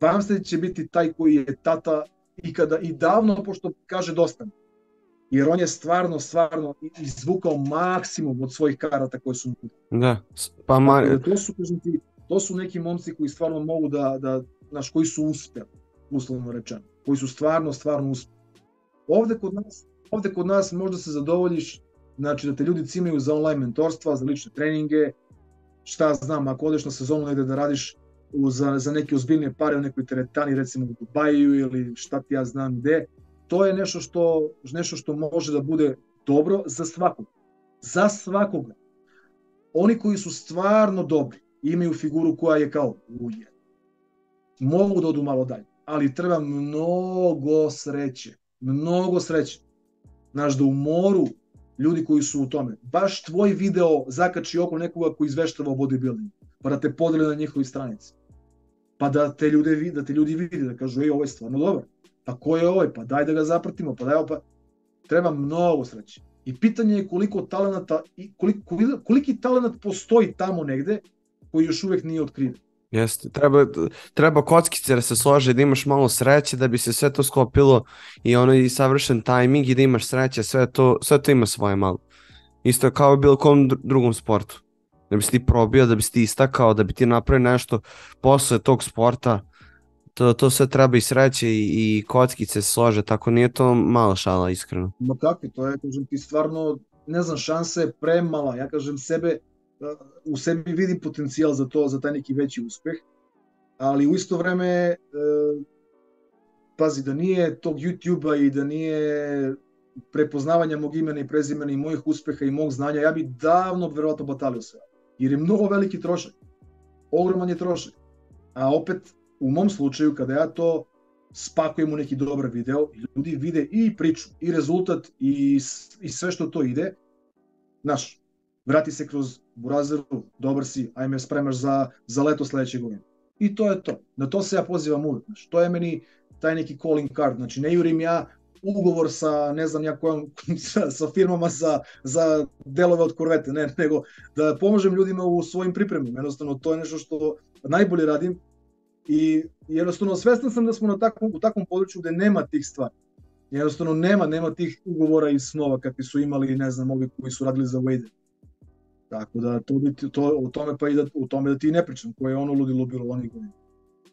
Bumstead će biti taj koji je tata ikada i davno, pošto kaže dosta jer on je stvarno, stvarno izvukao maksimum od svojih karata koje su mu. Da, pa ma... Da to su, ti, to su neki momci koji stvarno mogu da, da znaš, koji su uspeli, uslovno rečeno, koji su stvarno, stvarno uspeli. Ovde kod nas, ovde kod nas možda se zadovoljiš, znači da te ljudi cimaju za online mentorstva, za lične treninge, šta znam, ako odeš na sezonu negde da radiš za, za neke ozbiljnije pare u nekoj teretani, recimo u Dubaju ili šta ti ja znam gde, to je nešto što, nešto što može da bude dobro za svakog. Za svakoga. Oni koji su stvarno dobri, imaju figuru koja je kao uje. Mogu da odu malo dalje, ali treba mnogo sreće. Mnogo sreće. Znaš da u moru ljudi koji su u tome, baš tvoj video zakači oko nekoga koji izveštava o bodybuildingu, pa da te podeli na njihovi stranici. Pa da te, ljude, da te ljudi vidi, da kažu, ej, ovo je stvarno dobro pa ko je ovaj, pa daj da ga zapratimo, pa daj, pa treba mnogo sreće. I pitanje je koliko talenata, i koliko, koliki talenat postoji tamo negde koji još uvek nije otkriven. Jeste, treba, treba kockice da se slože, da imaš malo sreće da bi se sve to skopilo i ono i savršen tajming i da imaš sreće, sve to, sve to ima svoje malo. Isto kao u bilo kom drugom sportu. Da bi si ti probio, da bi si ti istakao, da bi ti napravio nešto posle tog sporta, to, to sve treba i sreće i, i kockice slože, tako nije to malo šala, iskreno. Ma kakvi, to je, kažem ti, stvarno, ne znam, šansa je premala, ja kažem sebe, u sebi vidim potencijal za to, za taj neki veći uspeh, ali u isto vreme, e, pazi, da nije tog YouTube-a i da nije prepoznavanja mog imena i prezimena i mojih uspeha i mog znanja, ja bi davno verovatno batalio sve. Jer je mnogo veliki trošak. Ogroman je trošak. A opet, u mom slučaju, kada ja to spakujem u neki dobar video, ljudi vide i priču, i rezultat, i, i sve što to ide, znaš, vrati se kroz burazeru, dobar si, ajme spremaš za, za leto sledeće godine. I to je to. Na to se ja pozivam uvek. Znaš, to je meni taj neki calling card. Znači, ne jurim ja ugovor sa ne znam ja kojom sa, sa firmama za za delove od korvete, ne, nego da pomožem ljudima u svojim pripremama. Jednostavno to je nešto što najbolje radim i jednostavno svestan sam da smo na takvom u takvom području gde nema tih stvari. Jednostavno nema nema tih ugovora i snova kakvi su imali, ne znam, ovi koji su radili za Wade. Tako da to bi to o tome pa i da o tome da ti ne pričam, koje je ono ludilo bilo onih godina.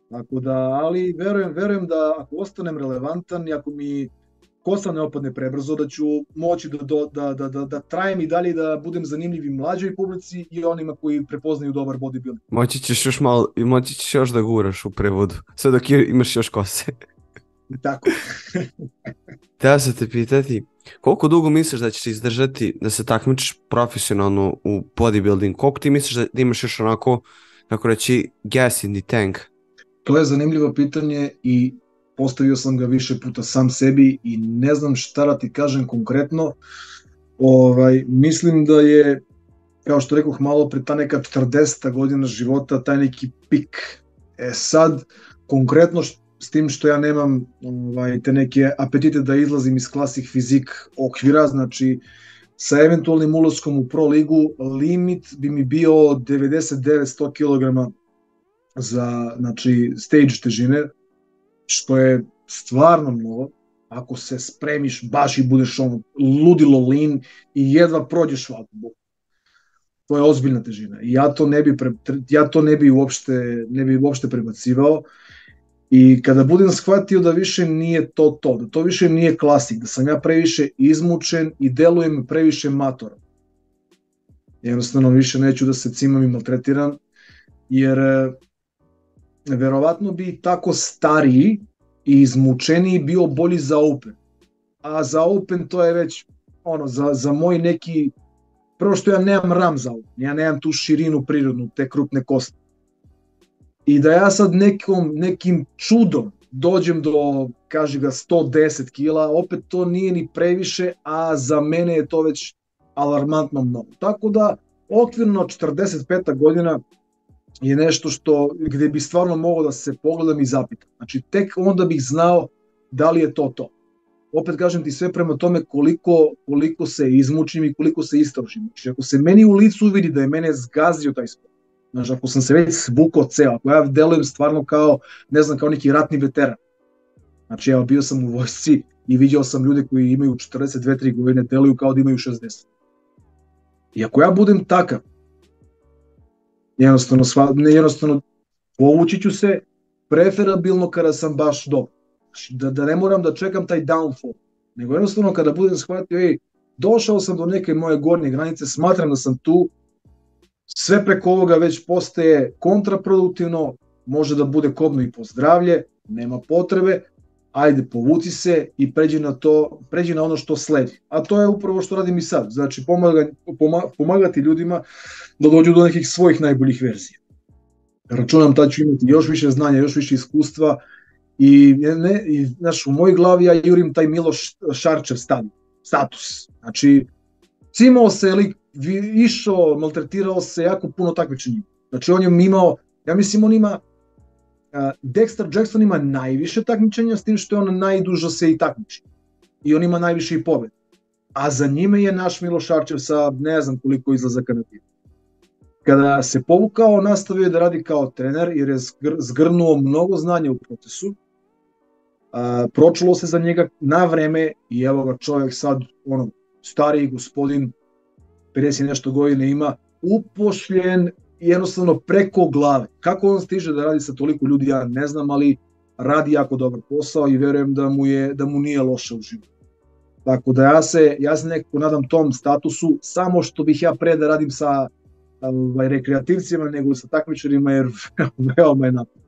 Tako da, ali verujem, verujem da ako ostanem relevantan i ako mi kosa ne opadne prebrzo, da ću moći da, da, da, da, da trajem i dalje da budem zanimljiv i mlađoj publici i onima koji prepoznaju dobar bodybuilding. Moći ćeš još malo, moći ćeš još da guraš u prevodu, sve dok imaš još kose. Tako. Teo se te pitati, koliko dugo misliš da ćeš izdržati da se takmičiš profesionalno u bodybuilding? Koliko ti misliš da, da imaš još onako, kako reći, gas in the tank? To je zanimljivo pitanje i postavio sam ga više puta sam sebi i ne znam šta da ti kažem konkretno. Ovaj, mislim da je, kao što rekoh malo pre, ta neka 40. godina života, taj neki pik. E sad, konkretno s tim što ja nemam ovaj, te neke apetite da izlazim iz klasik fizik okvira, znači sa eventualnim ulaskom u Pro ligu limit bi mi bio 99-100 kg za znači, stage težine, što je stvarno mnogo, ako se spremiš baš i budeš ono ludilo lean i jedva prođeš vaku To je ozbiljna težina. I ja to ne bi pre, ja to ne bi uopšte ne bi uopšte prebacivao. I kada budem shvatio da više nije to to, da to više nije klasik, da sam ja previše izmučen i delujem previše matora. Jednostavno više neću da se cimam i maltretiram, jer verovatno bi tako stariji i izmučeniji bio bolji za Open. A za Open to je već ono, za, za moj neki, prvo što ja nemam ram za Open, ja nemam tu širinu prirodnu, te krupne kosti. I da ja sad nekom, nekim čudom dođem do, kaži ga, 110 kila, opet to nije ni previše, a za mene je to već alarmantno mnogo. Tako da, okvirno 45. godina je nešto što gde bi stvarno mogao da se pogledam i zapitam. Znači tek onda bih znao da li je to to. Opet kažem ti sve prema tome koliko, koliko se izmučim i koliko se istražim. Znači ako se meni u licu vidi da je mene zgazio taj sport, znači ako sam se već svukao ceo, ako ja delujem stvarno kao, ne znam, kao neki ratni veteran. Znači ja bio sam u vojsci i vidio sam ljude koji imaju 42-3 godine, deluju kao da imaju 60. I ako ja budem takav, jednostavno, sva, ne, jednostavno povući ću se preferabilno kada sam baš dobar. Znači, da, da ne moram da čekam taj downfall, nego jednostavno kada budem shvatio, ej, došao sam do neke moje gornje granice, smatram da sam tu, sve preko ovoga već postaje kontraproduktivno, može da bude kobno i po zdravlje, nema potrebe, ajde povuci se i pređi na to, pređi na ono što sledi. A to je upravo što radim i sad. Znači pomaga, pomagati ljudima da dođu do nekih svojih najboljih verzija. Računam da ću imati još više znanja, još više iskustva i, ne, i znaš, u mojoj glavi ja jurim taj Miloš Šarčev stan, status. Znači, cimao se lik, išao, maltretirao se jako puno takmičenja. Znači on je imao, ja mislim on ima Dexter Jackson ima najviše takmičenja s tim što je on najdužo se i takmiči. I on ima najviše i pobed. A za njime je naš Milošarčev sa ne znam koliko izlazaka na tim. Kada se povukao, nastavio je da radi kao trener jer je zgrnuo mnogo znanja u procesu. A, pročulo se za njega na vreme i evo ga čovjek sad, ono, stariji gospodin, 50 nešto godine ima, upošljen jednostavno preko glave. Kako on stiže da radi sa toliko ljudi, ja ne znam, ali radi jako dobar posao i verujem da mu je da mu nije loše u životu. Tako da ja se ja se nekako nadam tom statusu samo što bih ja pre da radim sa ovaj rekreativcima nego sa takmičarima jer veoma je naporno.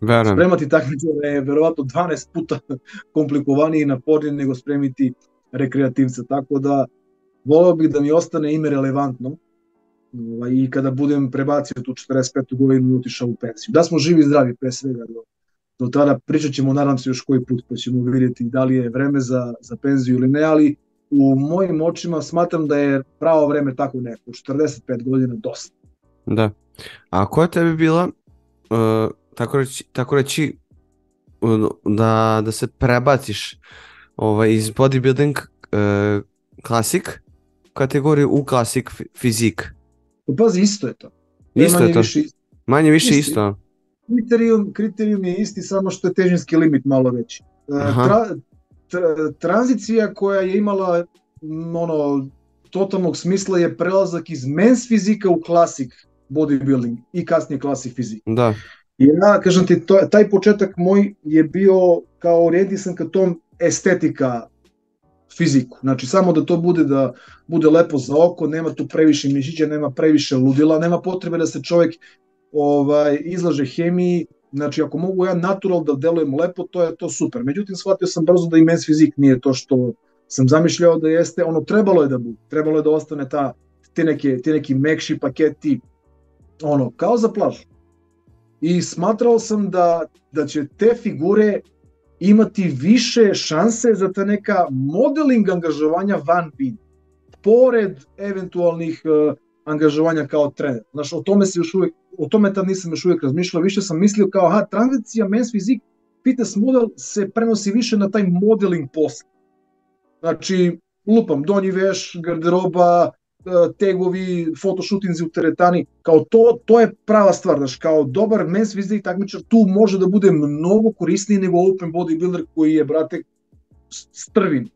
Verujem. Spremati takmičare je verovatno 12 puta komplikovanije i napornije nego spremiti rekreativca, tako da voleo bih da mi ostane ime relevantno ovaj, i kada budem prebacio tu 45. godinu i otišao u penziju. Da smo živi i zdravi pre svega do, do tada pričat ćemo nadam se još koji put pa ćemo vidjeti da li je vreme za, za penziju ili ne, ali u mojim očima smatram da je pravo vreme tako neko, 45 godina dosta. Da. A koja tebi bila, uh, tako reći, tako reći da, da se prebaciš ovaj, iz bodybuilding uh, klasik kategoriju u klasik fizik. Pa pazi, isto je to. Isto je to. Više, manje više isto. isto. Kriterijum, kriterijum je isti, samo što je težinski limit malo veći. E, tra, tra, tranzicija koja je imala ono, totalnog smisla je prelazak iz mens fizika u klasik bodybuilding i kasnije klasik fizik. Da. I ja, kažem ti, to, taj početak moj je bio kao orijentisan ka tom estetika fiziku. Znači samo da to bude da bude lepo za oko, nema tu previše mišića, nema previše ludila, nema potrebe da se čovjek ovaj izlaže hemiji. Znači ako mogu ja natural da delujem lepo, to je to super. Međutim shvatio sam brzo da i mens fizik nije to što sam zamišljao da jeste, ono trebalo je da bude, trebalo je da ostane ta ti neke, ti neki mekši paketi, ono, kao za plažu. I smatrao sam da, da će te figure imati više šanse za ta neka modeling angažovanja van bina, pored eventualnih uh, angažovanja kao trener. Znaš, o tome se još uvek, o tome tad nisam još uvek razmišljao, više sam mislio kao, aha, tranzicija mens fizik, fitness model se prenosi više na taj modeling posle. Znači, lupam, donji veš, garderoba, tegovi, fotošutinzi u teretani, kao to, to je prava stvar, znaš, kao dobar mens fizik takmičar tu može da bude mnogo korisniji nego open bodybuilder koji je, brate, strvin.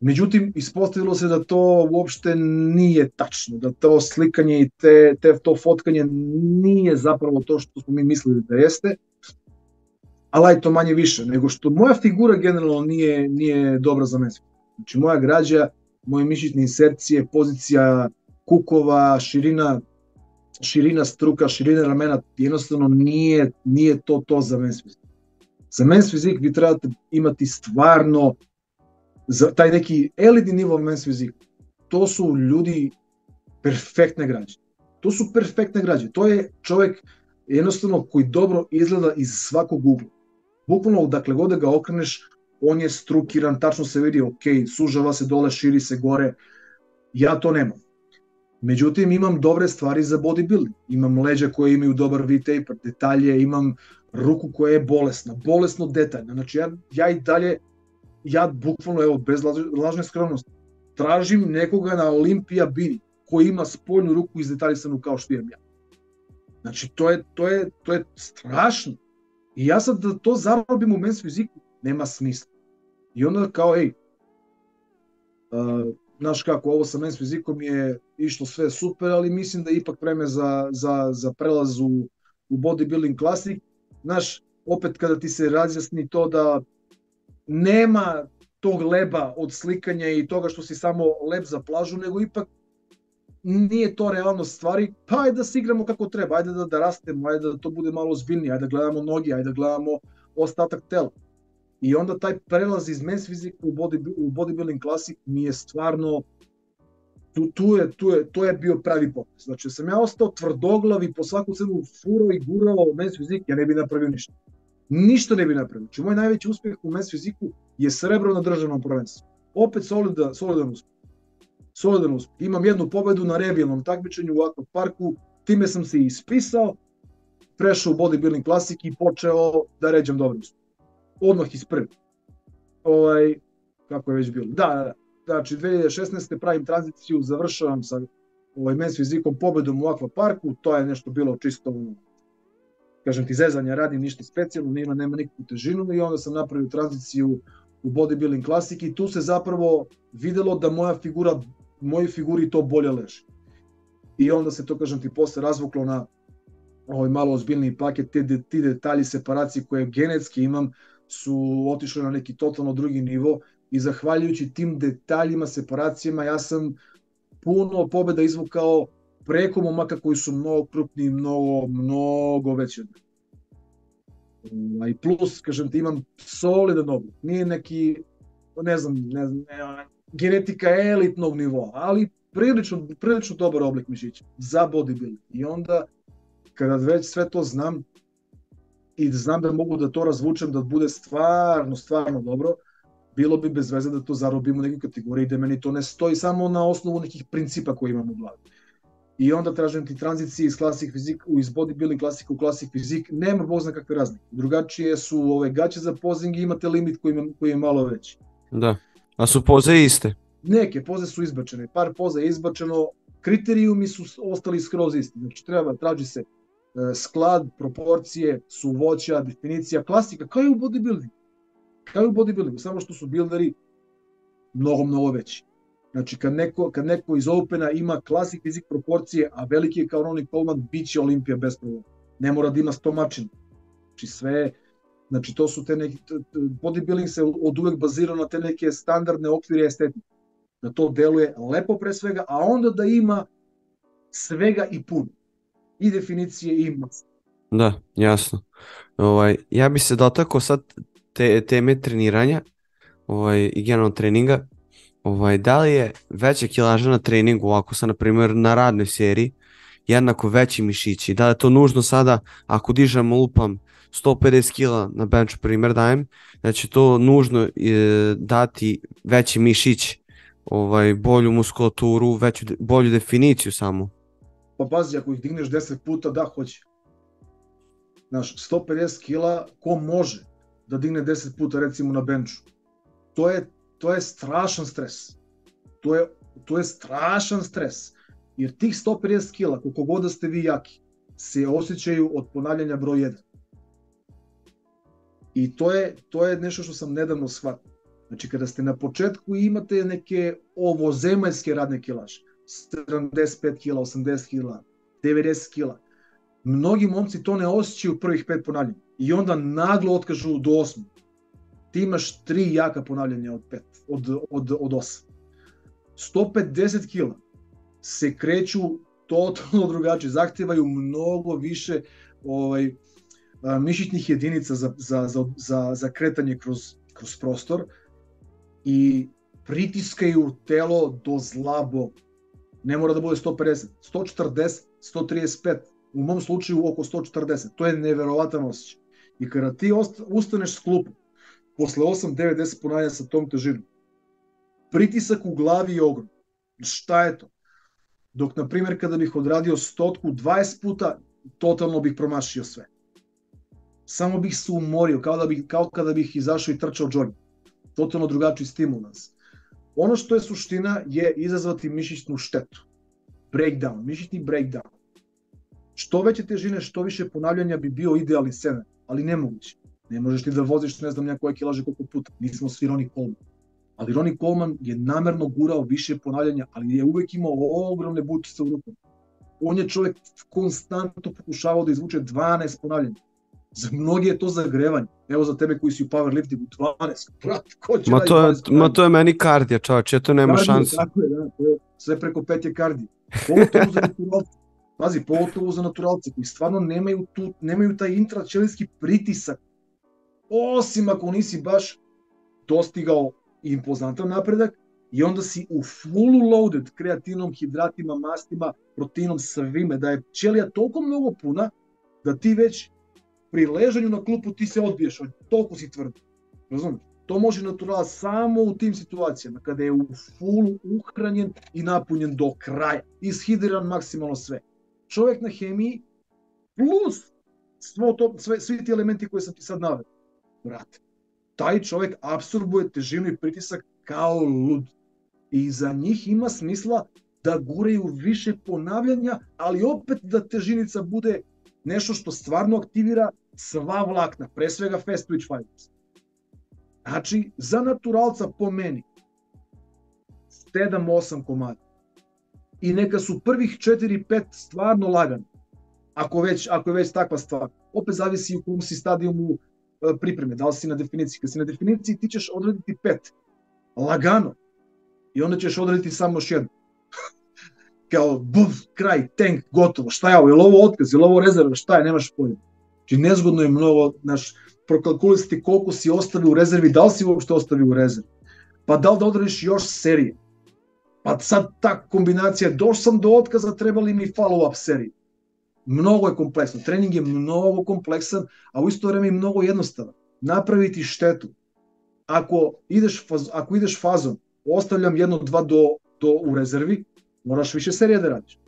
Međutim, ispostavilo se da to uopšte nije tačno, da to slikanje i te, te, to fotkanje nije zapravo to što smo mi mislili da jeste, ali je to manje više, nego što moja figura generalno nije, nije dobra za mens. Znači, moja građa moje mišićne insercije, pozicija kukova, širina širina struka, širina ramena, jednostavno nije, nije to to za mens fizik. Za mens fizik vi trebate imati stvarno za taj neki elitni nivo mens fizik. To su ljudi perfektne građe. To su perfektne građe. To je čovek jednostavno koji dobro izgleda iz svakog ugla. Bukvalno, dakle god da ga okreneš, on je strukiran, tačno se vidi, ok, sužava se dole, širi se gore, ja to nemam. Međutim, imam dobre stvari za bodybuilding. Imam leđa koje imaju dobar V-taper, detalje, imam ruku koja je bolesna, bolesno detaljna. Znači, ja, ja i dalje, ja bukvalno, evo, bez lažne skromnosti, tražim nekoga na Olimpija Bini koji ima spoljnu ruku izdetaljisanu kao što imam ja. Znači, to je, to je, to je strašno. I ja sad da to zarobim u mens fiziku, nema smisla. I onda kao, ej, uh, kako, ovo sa mens fizikom je išlo sve super, ali mislim da je ipak vreme za, za, za prelaz u, u bodybuilding klasik. Znaš, opet kada ti se razjasni to da nema tog leba od slikanja i toga što si samo lep za plažu, nego ipak nije to realnost stvari, pa ajde da se igramo kako treba, ajde da, da rastemo, ajde da to bude malo zbiljnije, ajde da gledamo noge, ajde da gledamo ostatak tela. I onda taj prelaz iz men's fizika u, body, u bodybuilding klasik mi je stvarno tu, tu, je, tu je, to je bio pravi potez. Znači, sam ja ostao tvrdoglav i po svaku cenu furo i gurao men's fizik, ja ne bi napravio ništa. Ništa ne bi napravio. Znači, moj najveći uspeh u men's fiziku je srebro na državnom prvenstvu. Opet solidan, solidan uspeh. Solidan uspeh. Imam jednu pobedu na revijalnom takmičenju u Aqua Parku, time sam se ispisao, prešao u bodybuilding klasik i počeo da ređam dobro uspeh odmah iz prvi. Ovaj, kako je već bilo. Da, da. Znači, 2016. pravim tranziciju, završavam sa ovaj, mens fizikom pobedom u Aqua Parku, to je nešto bilo čisto kažem ti, zezanja, radim ništa specijalno, nema, nema nikakvu težinu i onda sam napravio tranziciju u bodybuilding klasik i tu se zapravo videlo da moja figura, mojoj figuri to bolje leži. I onda se to, kažem ti, posle razvuklo na ovaj malo ozbiljniji paket, te, ti detalji separacije koje genetski imam, su otišle na neki totalno drugi nivo i zahvaljujući tim detaljima, separacijama, ja sam puno pobeda izvukao preko momaka koji su mnogo krupniji, mnogo, mnogo veći od mene. I plus, kažem ti, imam solidan oblik. Nije neki, ne znam, ne znam, ne, genetika elitnog nivoa, ali prilično, prilično dobar oblik mišića za bodybuilding. I onda, kada već sve to znam, i da znam da mogu da to razvučem da bude stvarno, stvarno dobro, bilo bi bez veze da to zarobim u nekoj kategoriji da meni to ne stoji samo na osnovu nekih principa koje imam u glavi. i onda tražim ti tranzicije iz klasik fizik, iz bodybuilding klasika u klasik fizik, nema bog zna kakve razlike. Drugačije su ove gaće za pozing i imate limit koji, je, koji je malo veći. Da, a su poze iste? Neke poze su izbačene, par poza je izbačeno, kriterijumi su ostali skroz isti. Znači treba, traži se sklad, proporcije, suvoća, definicija, klasika, kao i u bodybuildingu. Kao i u bodybuildingu, samo što su builderi mnogo, mnogo veći. Znači, kad neko, kad neko iz Opena ima klasik fizik proporcije, a veliki je kao Ronnie Coleman, bit će Olimpija bez problema. Ne mora da ima 100 mačina. Znači, sve, znači, to su te neki, bodybuilding se od uvek bazira na te neke standardne okvire estetike. Da to deluje lepo pre svega, a onda da ima svega i puno. I definicije i masa. Da, jasno. Ovaj, ja bi se dotakao sad te, teme treniranja ovaj, i generalno treninga ovaj, da li je veća kilaža na treningu, ako sam na primjer na radnoj seriji, jednako veći mišići, da li je to nužno sada, ako dižem lupam 150 kg na benchu primjer dajem, da će to nužno e, dati veći mišić, ovaj, bolju muskulaturu, veću, bolju definiciju samo. Pa pazi, ako ih digneš 10 puta, da, hoće. Znaš, 150 kg, ko može da digne 10 puta recimo na benču? To je to je strašan stres. To je, to je strašan stres. Jer tih 150 kila, koliko god da ste vi jaki, se osjećaju od ponavljanja broj 1. I to je, to je nešto što sam nedavno shvatio. Znači, kada ste na početku imate neke ovozemaljske radne kilaže, 75 kila, 80 kila, 90 kila, mnogi momci to ne osjećaju prvih pet ponavljanja. I onda naglo otkažu do osmog ti imaš tri jaka ponavljanja od, pet, od, od, od 8. 150 kila se kreću totalno drugačije, zahtevaju mnogo više ovaj, mišićnih jedinica za, za, za, za, za kretanje kroz, kroz prostor i pritiskaju telo do zlabo. Ne mora da bude 150, 140, 135, u mom slučaju oko 140. To je neverovatan osjećaj. I kada ti ustaneš s klupom, posle 8, 9, 10 ponavljanja sa tom težinom. Pritisak u glavi je ogrom. Šta je to? Dok, na primjer, kada bih odradio stotku 20 puta, totalno bih promašio sve. Samo bih se umorio, kao, da bih, kao kada bih izašao i trčao džoging. Totalno drugačiji stimulans. Ono što je suština je izazvati mišićnu štetu. Breakdown, mišićni breakdown. Što veće težine, što više ponavljanja bi bio idealni scenar, ali nemoguće. Ne možeš ti da voziš ne znam ja koje kilaže koliko puta. Nismo svi Ronnie Coleman. Ali Ronnie Coleman je namerno gurao više ponavljanja, ali je uvek imao ogromne bučice u rukama. On je čovjek konstantno pokušavao da izvuče 12 ponavljanja. Za mnogi je to zagrevanje. Evo za tebe koji si u powerliftingu 12. Brat, ko će ma to, je, ma to je meni kardija, čovječe, to nema šanse. Tako je, da, to je sve preko pet je kardija. Pogotovo za naturalce. Pazi, pogotovo za naturalce koji stvarno nemaju, tu, nemaju taj intraćelijski pritisak osim ako nisi baš dostigao impozantan napredak i onda si u fullu loaded kreatinom, hidratima, mastima, proteinom, svime, da je ćelija toliko mnogo puna da ti već pri ležanju na klupu ti se odbiješ, toliko si tvrd. Razumeš? To može naturala samo u tim situacijama, kada je u fullu uhranjen i napunjen do kraja, ishidriran maksimalno sve. Čovjek na hemiji plus svo to, sve, svi ti elementi koje sam ti sad naveo brate. Taj čovjek absorbuje težinu i pritisak kao lud. I za njih ima smisla da gureju više ponavljanja, ali opet da težinica bude nešto što stvarno aktivira sva vlakna, pre svega fast twitch fibers. Znači, za naturalca po meni 7-8 komada. I neka su prvih 4-5 stvarno lagani. Ako, već, ako je već takva stvar. Opet zavisi u kom si stadijumu E, pripreme, da li si na definiciji. Kad si na definiciji ti ćeš odrediti pet, lagano, i onda ćeš odrediti samo još jedno. Kao, buf, kraj, tank, gotovo, šta je ovo, je li ovo otkaz, je li ovo rezerva, šta je, nemaš pojma. Znači, nezgodno je mnogo, naš, prokalkulisati koliko si ostavio u rezervi, da li si uopšte ostavio u rezervi, pa da li da odradiš još serije. Pa sad ta kombinacija, došao sam do otkaza, trebali mi follow-up serije mnogo je kompleksno. Trening je mnogo kompleksan, a u isto vreme i mnogo jednostavan. Napraviti štetu. Ako ideš, faz, ako ideš fazom, ostavljam jedno, dva do, do u rezervi, moraš više serije da radiš.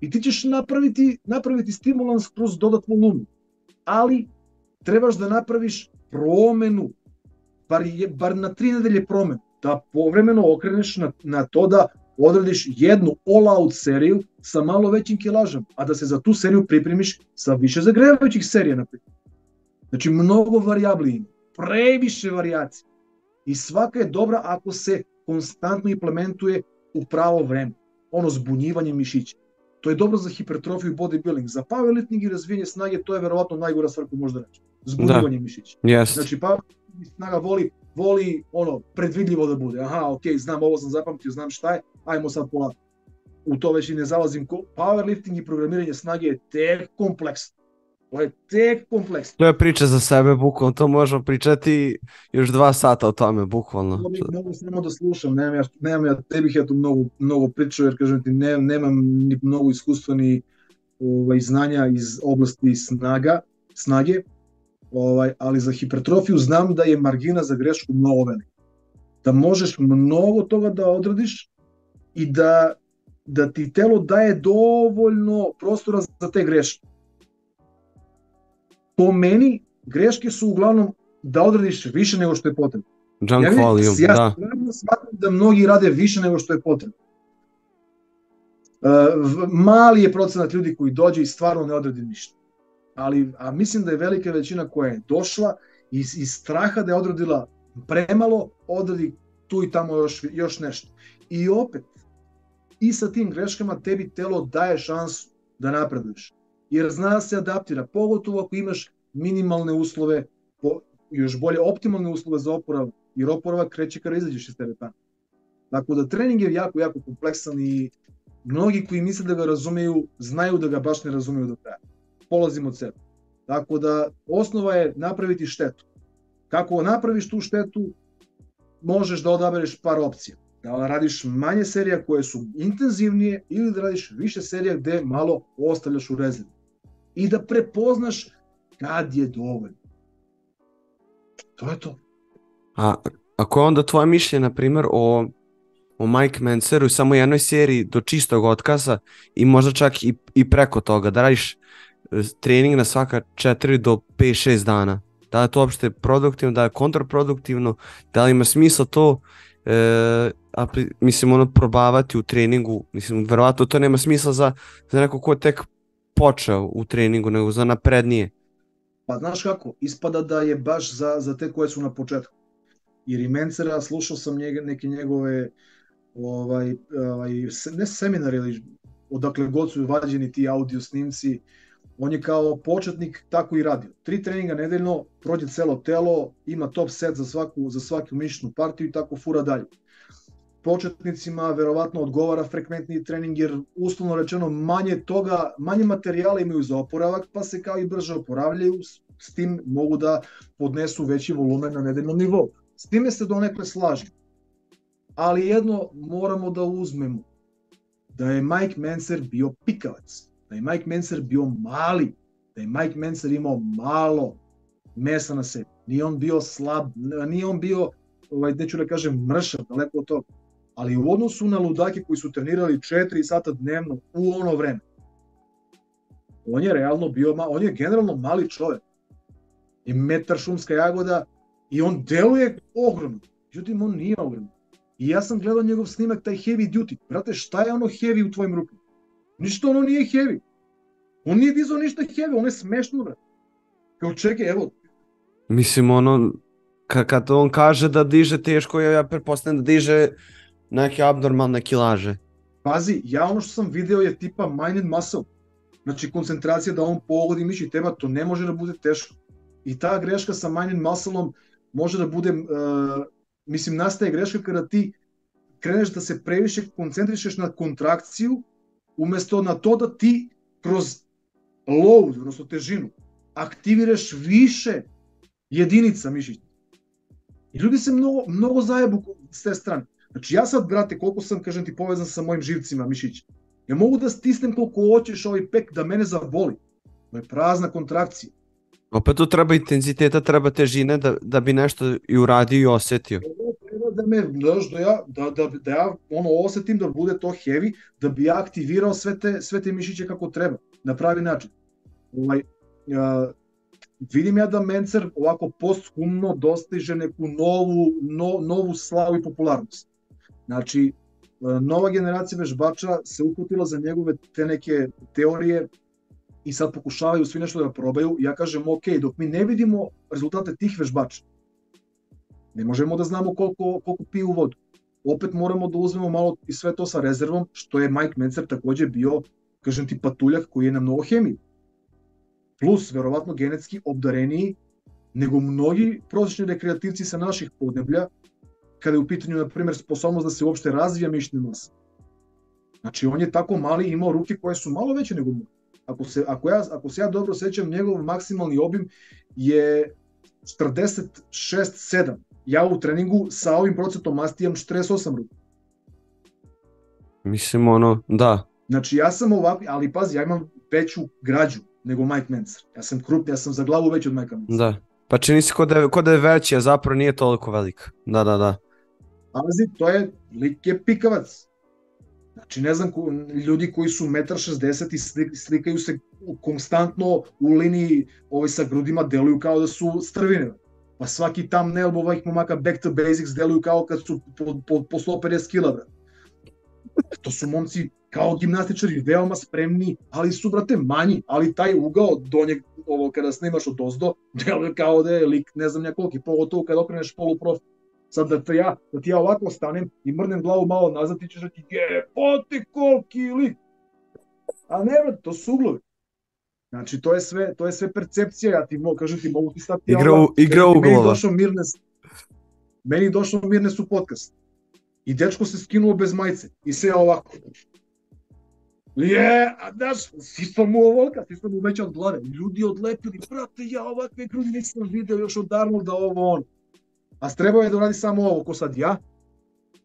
i ti ćeš napraviti, napraviti stimulans kroz dodat volumenu. Ali trebaš da napraviš promenu, bar, je, bar na tri nedelje promenu, da povremeno okreneš na, na to da odradiš jednu all-out seriju sa malo većim kilažama, a da se za tu seriju pripremiš sa više zagrevajućih serija, na. Znači, mnogo varijabli ima, previše varijacije. I svaka je dobra ako se konstantno implementuje u pravo vreme. Ono zbunjivanje mišića. To je dobro za hipertrofiju i bodybuilding. Za powerlifting i razvijenje snage to je verovatno najgora stvar koju možda reći. Zbunjivanje da. mišića. Yes. Znači powerlifting snaga voli, voli ono predvidljivo da bude. Aha, ok, znam ovo sam zapamtio, znam šta je, ajmo sad polako. U to već i ne zalazim. Powerlifting i programiranje snage je tek kompleksno. To je tek kompleksno. To je priča za sebe, bukvalno, to možemo pričati još dva sata o tome, bukvalno. To bih mogu samo da slušam, nemam ja, nemam ja, te bih ja tu mnogo, mnogo pričao, jer kažem ti, ne, nemam ni mnogo iskustva ni ovaj, znanja iz oblasti snaga, snage, ovaj, ali za hipertrofiju znam da je margina za grešku mnogo velika. Da možeš mnogo toga da odradiš i da, da ti telo daje dovoljno prostora za te greške po meni greške su uglavnom da odradiš više nego što je potrebno. Junk ja, volume, ja da. Ja smatram da mnogi rade više nego što je potrebno. Uh, mali je procenat ljudi koji dođe i stvarno ne odradi ništa. Ali, a mislim da je velika većina koja je došla iz, iz straha da je odradila premalo, odradi tu i tamo još, još nešto. I opet, i sa tim greškama tebi telo daje šansu da napreduješ jer zna se adaptira, pogotovo ako imaš minimalne uslove, po, još bolje optimalne uslove za oporavak, jer oporavak kreće kada izađeš iz teretana. Tako da trening je jako, jako kompleksan i mnogi koji misle da ga razumeju, znaju da ga baš ne razumeju do kraja. Polazimo od sebe. Tako da osnova je napraviti štetu. Kako napraviš tu štetu, možeš da odabereš par opcija da radiš manje serija koje su intenzivnije ili da radiš više serija gde malo ostavljaš u rezervi i da prepoznaš kad je dovoljno. To je to. A ako je onda tvoje mišljenje, na primjer, o, o Mike Manceru samo jednoj seriji do čistog otkaza i možda čak i, i preko toga, da radiš e, trening na svaka 4 do 5-6 dana. Da je to uopšte produktivno, da je kontraproduktivno, da li ima smisla to, e, a, mislim, ono, probavati u treningu, mislim, verovatno to nema smisla za, za neko ko tek počeo u treningu, nego za naprednije? Pa znaš kako, ispada da je baš za, za te koje su na početku. Jer i Mencera, slušao sam njege, neke njegove ovaj, ovaj, ne seminari, ili odakle god su vađeni ti audio snimci, on je kao početnik tako i radio. Tri treninga nedeljno, prođe celo telo, ima top set za svaku, za svaku mišićnu partiju i tako fura dalje početnicima verovatno odgovara frekventni trening jer uslovno rečeno manje toga, manje materijala imaju za oporavak pa se kao i brže oporavljaju, s tim mogu da podnesu veći volumen na nedeljnom nivou. S time se donekle slažem. Ali jedno moramo da uzmemo, da je Mike Menser bio pikavac, da je Mike Menser bio mali, da je Mike Menser imao malo mesa na sebi. Nije on bio slab, nije on bio, ovaj, neću da kažem, mršav, daleko od toga ali u odnosu na ludake koji su trenirali 4 sata dnevno u ono vreme, on je realno bio, on je generalno mali čovek. Je metar šumska jagoda i on deluje ogromno. Međutim, on nije ogromno. I ja sam gledao njegov snimak, taj heavy duty. Brate, šta je ono heavy u tvojim rukama? Ništa ono nije heavy. On nije dizao ništa heavy, on je smešno, brate. Kao čekaj, evo. Mislim, ono, kad on kaže da diže teško, ja pretpostavljam da diže neke abnormalne kilaže. Pazi, ja ono što sam video je tipa mind and muscle. Znači koncentracija da on pogodi mišić tema, to ne može da bude teško. I ta greška sa mind and muscle-om može da bude, uh, mislim, nastaje greška kada ti kreneš da se previše koncentrišeš na kontrakciju, umesto na to da ti kroz load, odnosno težinu, aktiviraš više jedinica mišića. I ljudi se mnogo, mnogo zajebu s te strane. Znači ja sad, brate, koliko sam, kažem ti, povezan sa mojim živcima mišića, ja mogu da stisnem koliko hoćeš ovaj pek da mene zaboli. To je prazna kontrakcija. Opet tu treba intenziteta, treba težine da, da bi nešto i uradio i osetio. Treba, da me, znaš, da ja, da, da, da ja ono, osetim da bude to heavy, da bi ja aktivirao sve te, sve te mišiće kako treba, na pravi način. Ovaj, a, vidim ja da Mencer ovako posthumno dostiže neku novu, no, novu slavu i popularnost. Znači, nova generacija vežbača se uhvatila za njegove te neke teorije i sad pokušavaju svi nešto da probaju. Ja kažem, ok, dok mi ne vidimo rezultate tih vežbača, ne možemo da znamo koliko, koliko piju vodu. Opet moramo da uzmemo malo i sve to sa rezervom, što je Mike Mencer takođe bio, kažem ti, patuljak koji je na mnogo hemiju. Plus, verovatno, genetski obdareniji nego mnogi prosječni rekreativci sa naših podneblja, kada je u pitanju, na primjer, sposobnost da se uopšte razvija mišićna masa. Znači, on je tako mali imao ruke koje su malo veće nego moje. Ako se, ako, ja, ako se ja dobro sećam, njegov maksimalni obim je 46-7. Ja u treningu sa ovim procentom masti imam 48 ruku. Mislim, ono, da. Znači, ja sam ovakvi, ali pazi, ja imam veću građu nego Mike Mencer. Ja sam krupni, ja sam za glavu veći od Mike Mencer. Da. Pa čini se kod da je, kod da je veći, a zapravo nije toliko velik. Da, da, da. Pazi, to je, lik je pikavac. Znači, ne znam, ljudi koji su 1,60 m i slikaju se konstantno u liniji ovaj, sa grudima, deluju kao da su strvine. Pa svaki nelbo ovih momaka back to basics deluju kao kad su po, po, po 150 kg, To su momci kao gimnastičari, veoma spremni, ali su, brate, manji, ali taj ugao donjeg, ovo, kada snimaš od ozdo, deluje kao da je lik, ne znam nekoliki, pogotovo kada okreneš poluprof, Sad da, te ja, da ti ja ovako stanem i mrnem glavu malo nazad, ti ćeš da ti jebote koliki lik. A ne, brate, to su uglovi. Znači, to je sve, to je sve percepcija, ja ti mogu, kažem ti, mogu ti stati... Igra, u, igra uglova. Meni došao Mirnes, meni došao Mirnes u podcast. I dečko se skinuo bez majice i sve ovako. Je, a daš, sisao mu ovolika, sisao mu već od glave. Ljudi odlepili, brate, ja ovakve grudi nisam video još od Arnolda ovo ono. A trebao je da uradi samo ovo, ko sad ja.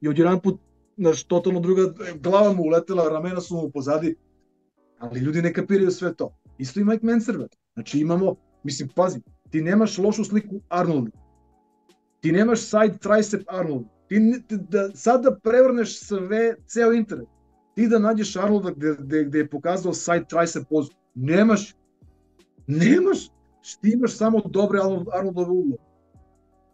I odjedan put, znaš, totalno druga, glava mu uletela, ramena su mu pozadi. Ali ljudi ne kapiraju sve to. Isto i Mike Mencer, Znači imamo, mislim, pazi, ti nemaš lošu sliku Arnolda. Ti nemaš side tricep Arnolda. Ti, ti da, sad da prevrneš sve, ceo internet. Ti da nađeš Arnolda gde, gde, gde je pokazao side tricep pozu. Nemaš. Nemaš. Ti imaš samo dobre Arnoldove uglove.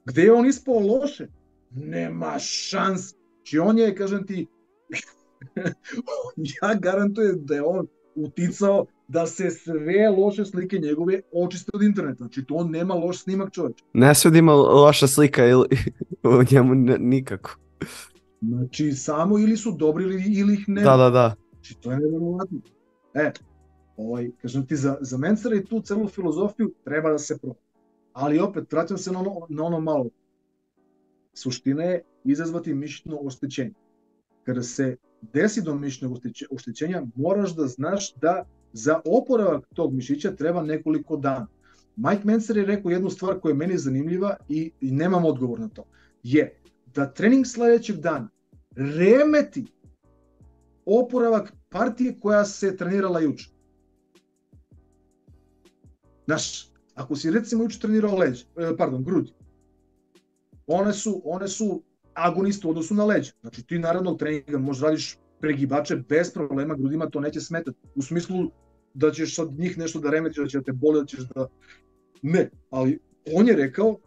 Gde je on ispao loše? Nema šans. Či on je, kažem ti, ja garantujem da je on uticao da se sve loše slike njegove očiste od interneta. Znači, to on nema loš snimak čoveč. Ne sve da ima loša slika ili u njemu nikako. Znači, samo ili su dobri ili, ili ih nema. Da, da, da. Znači, to je nevjerovatno. E, ovaj, kažem ti, za, za Mencera i tu celu filozofiju treba da se proba. Ali opet, vraćam se na ono, na ono malo. Suština je izazvati mišićno oštećenje. Kada se desi do mišićnog oštećenja, moraš da znaš da za oporavak tog mišića treba nekoliko dana. Mike Mencer je rekao jednu stvar koja je meni zanimljiva i, i nemam odgovor na to. Je da trening sledećeg dana remeti oporavak partije koja se trenirala juče. Znaš, Ako si recimo juče trenirao leđ, e, pardon, grudi, one su, one su agoniste u odnosu na leđ. Znači ti naravno treninga možeš da radiš pregibače bez problema, grudima to neće smetati. U smislu da ćeš sad njih nešto da remetiš, da će da te boli, da ćeš da... Ne, ali on je rekao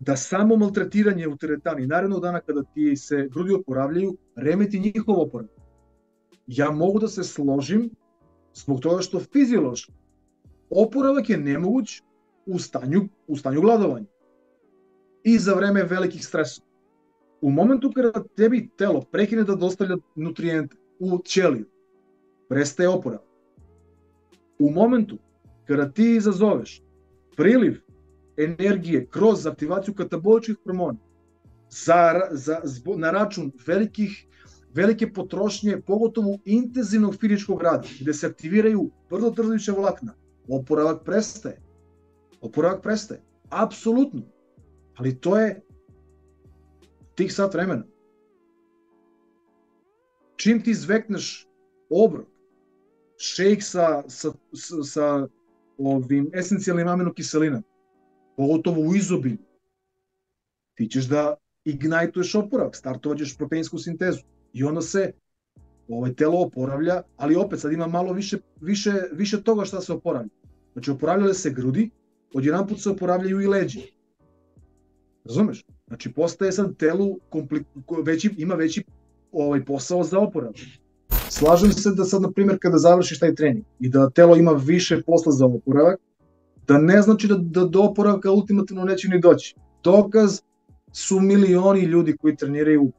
da samo maltretiranje u teretani narednog dana kada ti se grudi oporavljaju, remeti njihov oporavak. Ja mogu da se složim zbog toga što fiziološki oporavak je nemoguć u stanju, u stanju gladovanja i za vreme velikih stresova. U momentu kada tebi telo prekine da dostavlja nutrijente u ćeliju, prestaje oporavak. U momentu kada ti izazoveš priliv energije kroz aktivaciju kataboličkih hormona za, za, na račun velikih velike potrošnje, pogotovo intenzivnog fizičkog rada, gde se aktiviraju vrlo trzajuća vlakna, oporavak prestaje. Oporavak prestaje. Apsolutno. Ali to je tih sat vremena. Čim ti zvekneš obrok, šejk sa, sa, sa, sa ovim esencijalnim aminokiselinama, pogotovo u izobilju, ti ćeš da ignajtuješ oporavak, startovaćeš proteinsku sintezu i onda se ovaj telo oporavlja, ali opet sad ima malo više, više, više toga šta se oporavlja. Znači oporavljale se grudi, odjedan put se oporavljaju i leđe. Razumeš? Znači postaje sad telu komplik, veći, ima veći ovaj posao za oporavak. Slažem se da sad, na primjer, kada završiš taj trening i da telo ima više posla za oporavak, da ne znači da, da do oporavka ultimativno neće ni doći. Dokaz su milioni ljudi koji treniraju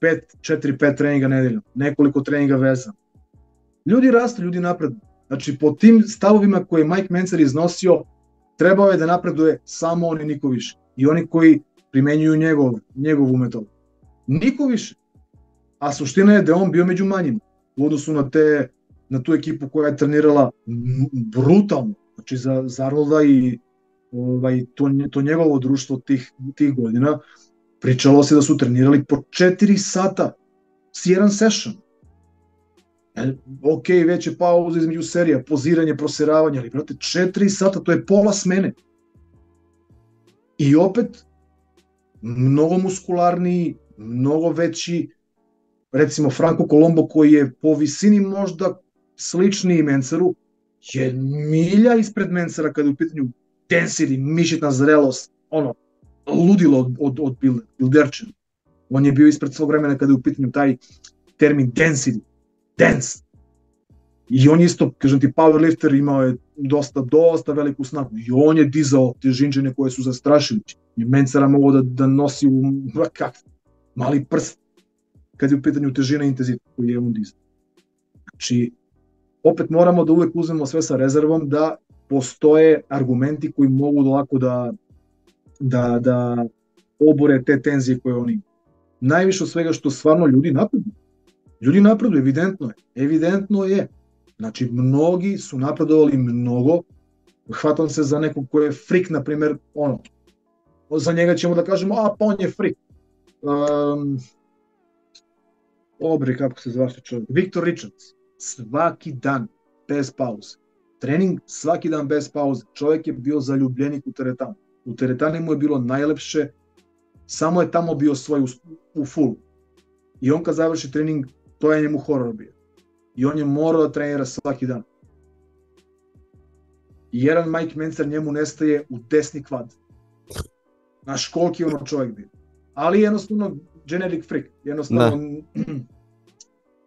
5, 4, 5 treninga nedeljno, nekoliko treninga veza. Ljudi rastu, ljudi napreduju. Znači, po tim stavovima koje je Mike Mencer iznosio, trebao je da napreduje samo oni, niko više. I oni koji primenjuju njegov, njegovu metodu. Niko više. A suština je da on bio među manjima u odnosu na, te, na tu ekipu koja je trenirala brutalno. Znači za, za Arnolda i ovaj, to, to njegovo društvo tih, tih godina pričalo se da su trenirali po 4 sata s jedan session. E, ok, već je pauza između serija, poziranje, proseravanje, ali brate, 4 sata, to je pola smene. I opet, mnogo muskularniji, mnogo veći, recimo Franco Colombo koji je po visini možda sličniji Menceru, je milja ispred Mencera kada je u pitanju density, mišitna zrelost, ono, ludilo od, od, od Bilderčina. On je bio ispred svog vremena kada je u pitanju taj termin density, dense. I on isto, kažem ti, powerlifter imao je dosta, dosta veliku snagu. I on je dizao težinčine koje su zastrašujuće. I Mencera mogo da, da nosi u kak, mali prst kad je u pitanju težina i intenzitet koji je on dizao. Znači, opet moramo da uvek uzmemo sve sa rezervom da postoje argumenti koji mogu da lako da, da, da obore te tenzije koje oni imaju. Najviše od svega što stvarno ljudi napreduju. Ljudi napreduju, evidentno je. Evidentno je. Znači, mnogi su napredovali mnogo. Hvatam se za nekog ko je frik, na primer, ono, za njega ćemo da kažemo, a pa on je frik. Um, obre, kako se zvaše čovjek, Viktor Richards, svaki dan, bez pauze. Trening svaki dan bez pauze. Čovjek je bio zaljubljenik u teretanu. U teretani mu je bilo najlepše, samo je tamo bio svoj u, u full. I on kad završi trening, to je njemu horor bio. I on je morao da trenira svaki dan. I jedan Mike Mencer njemu nestaje u desni kvad. Znaš koliki je ono čovjek bio. Ali jednostavno generic freak. Jednostavno da.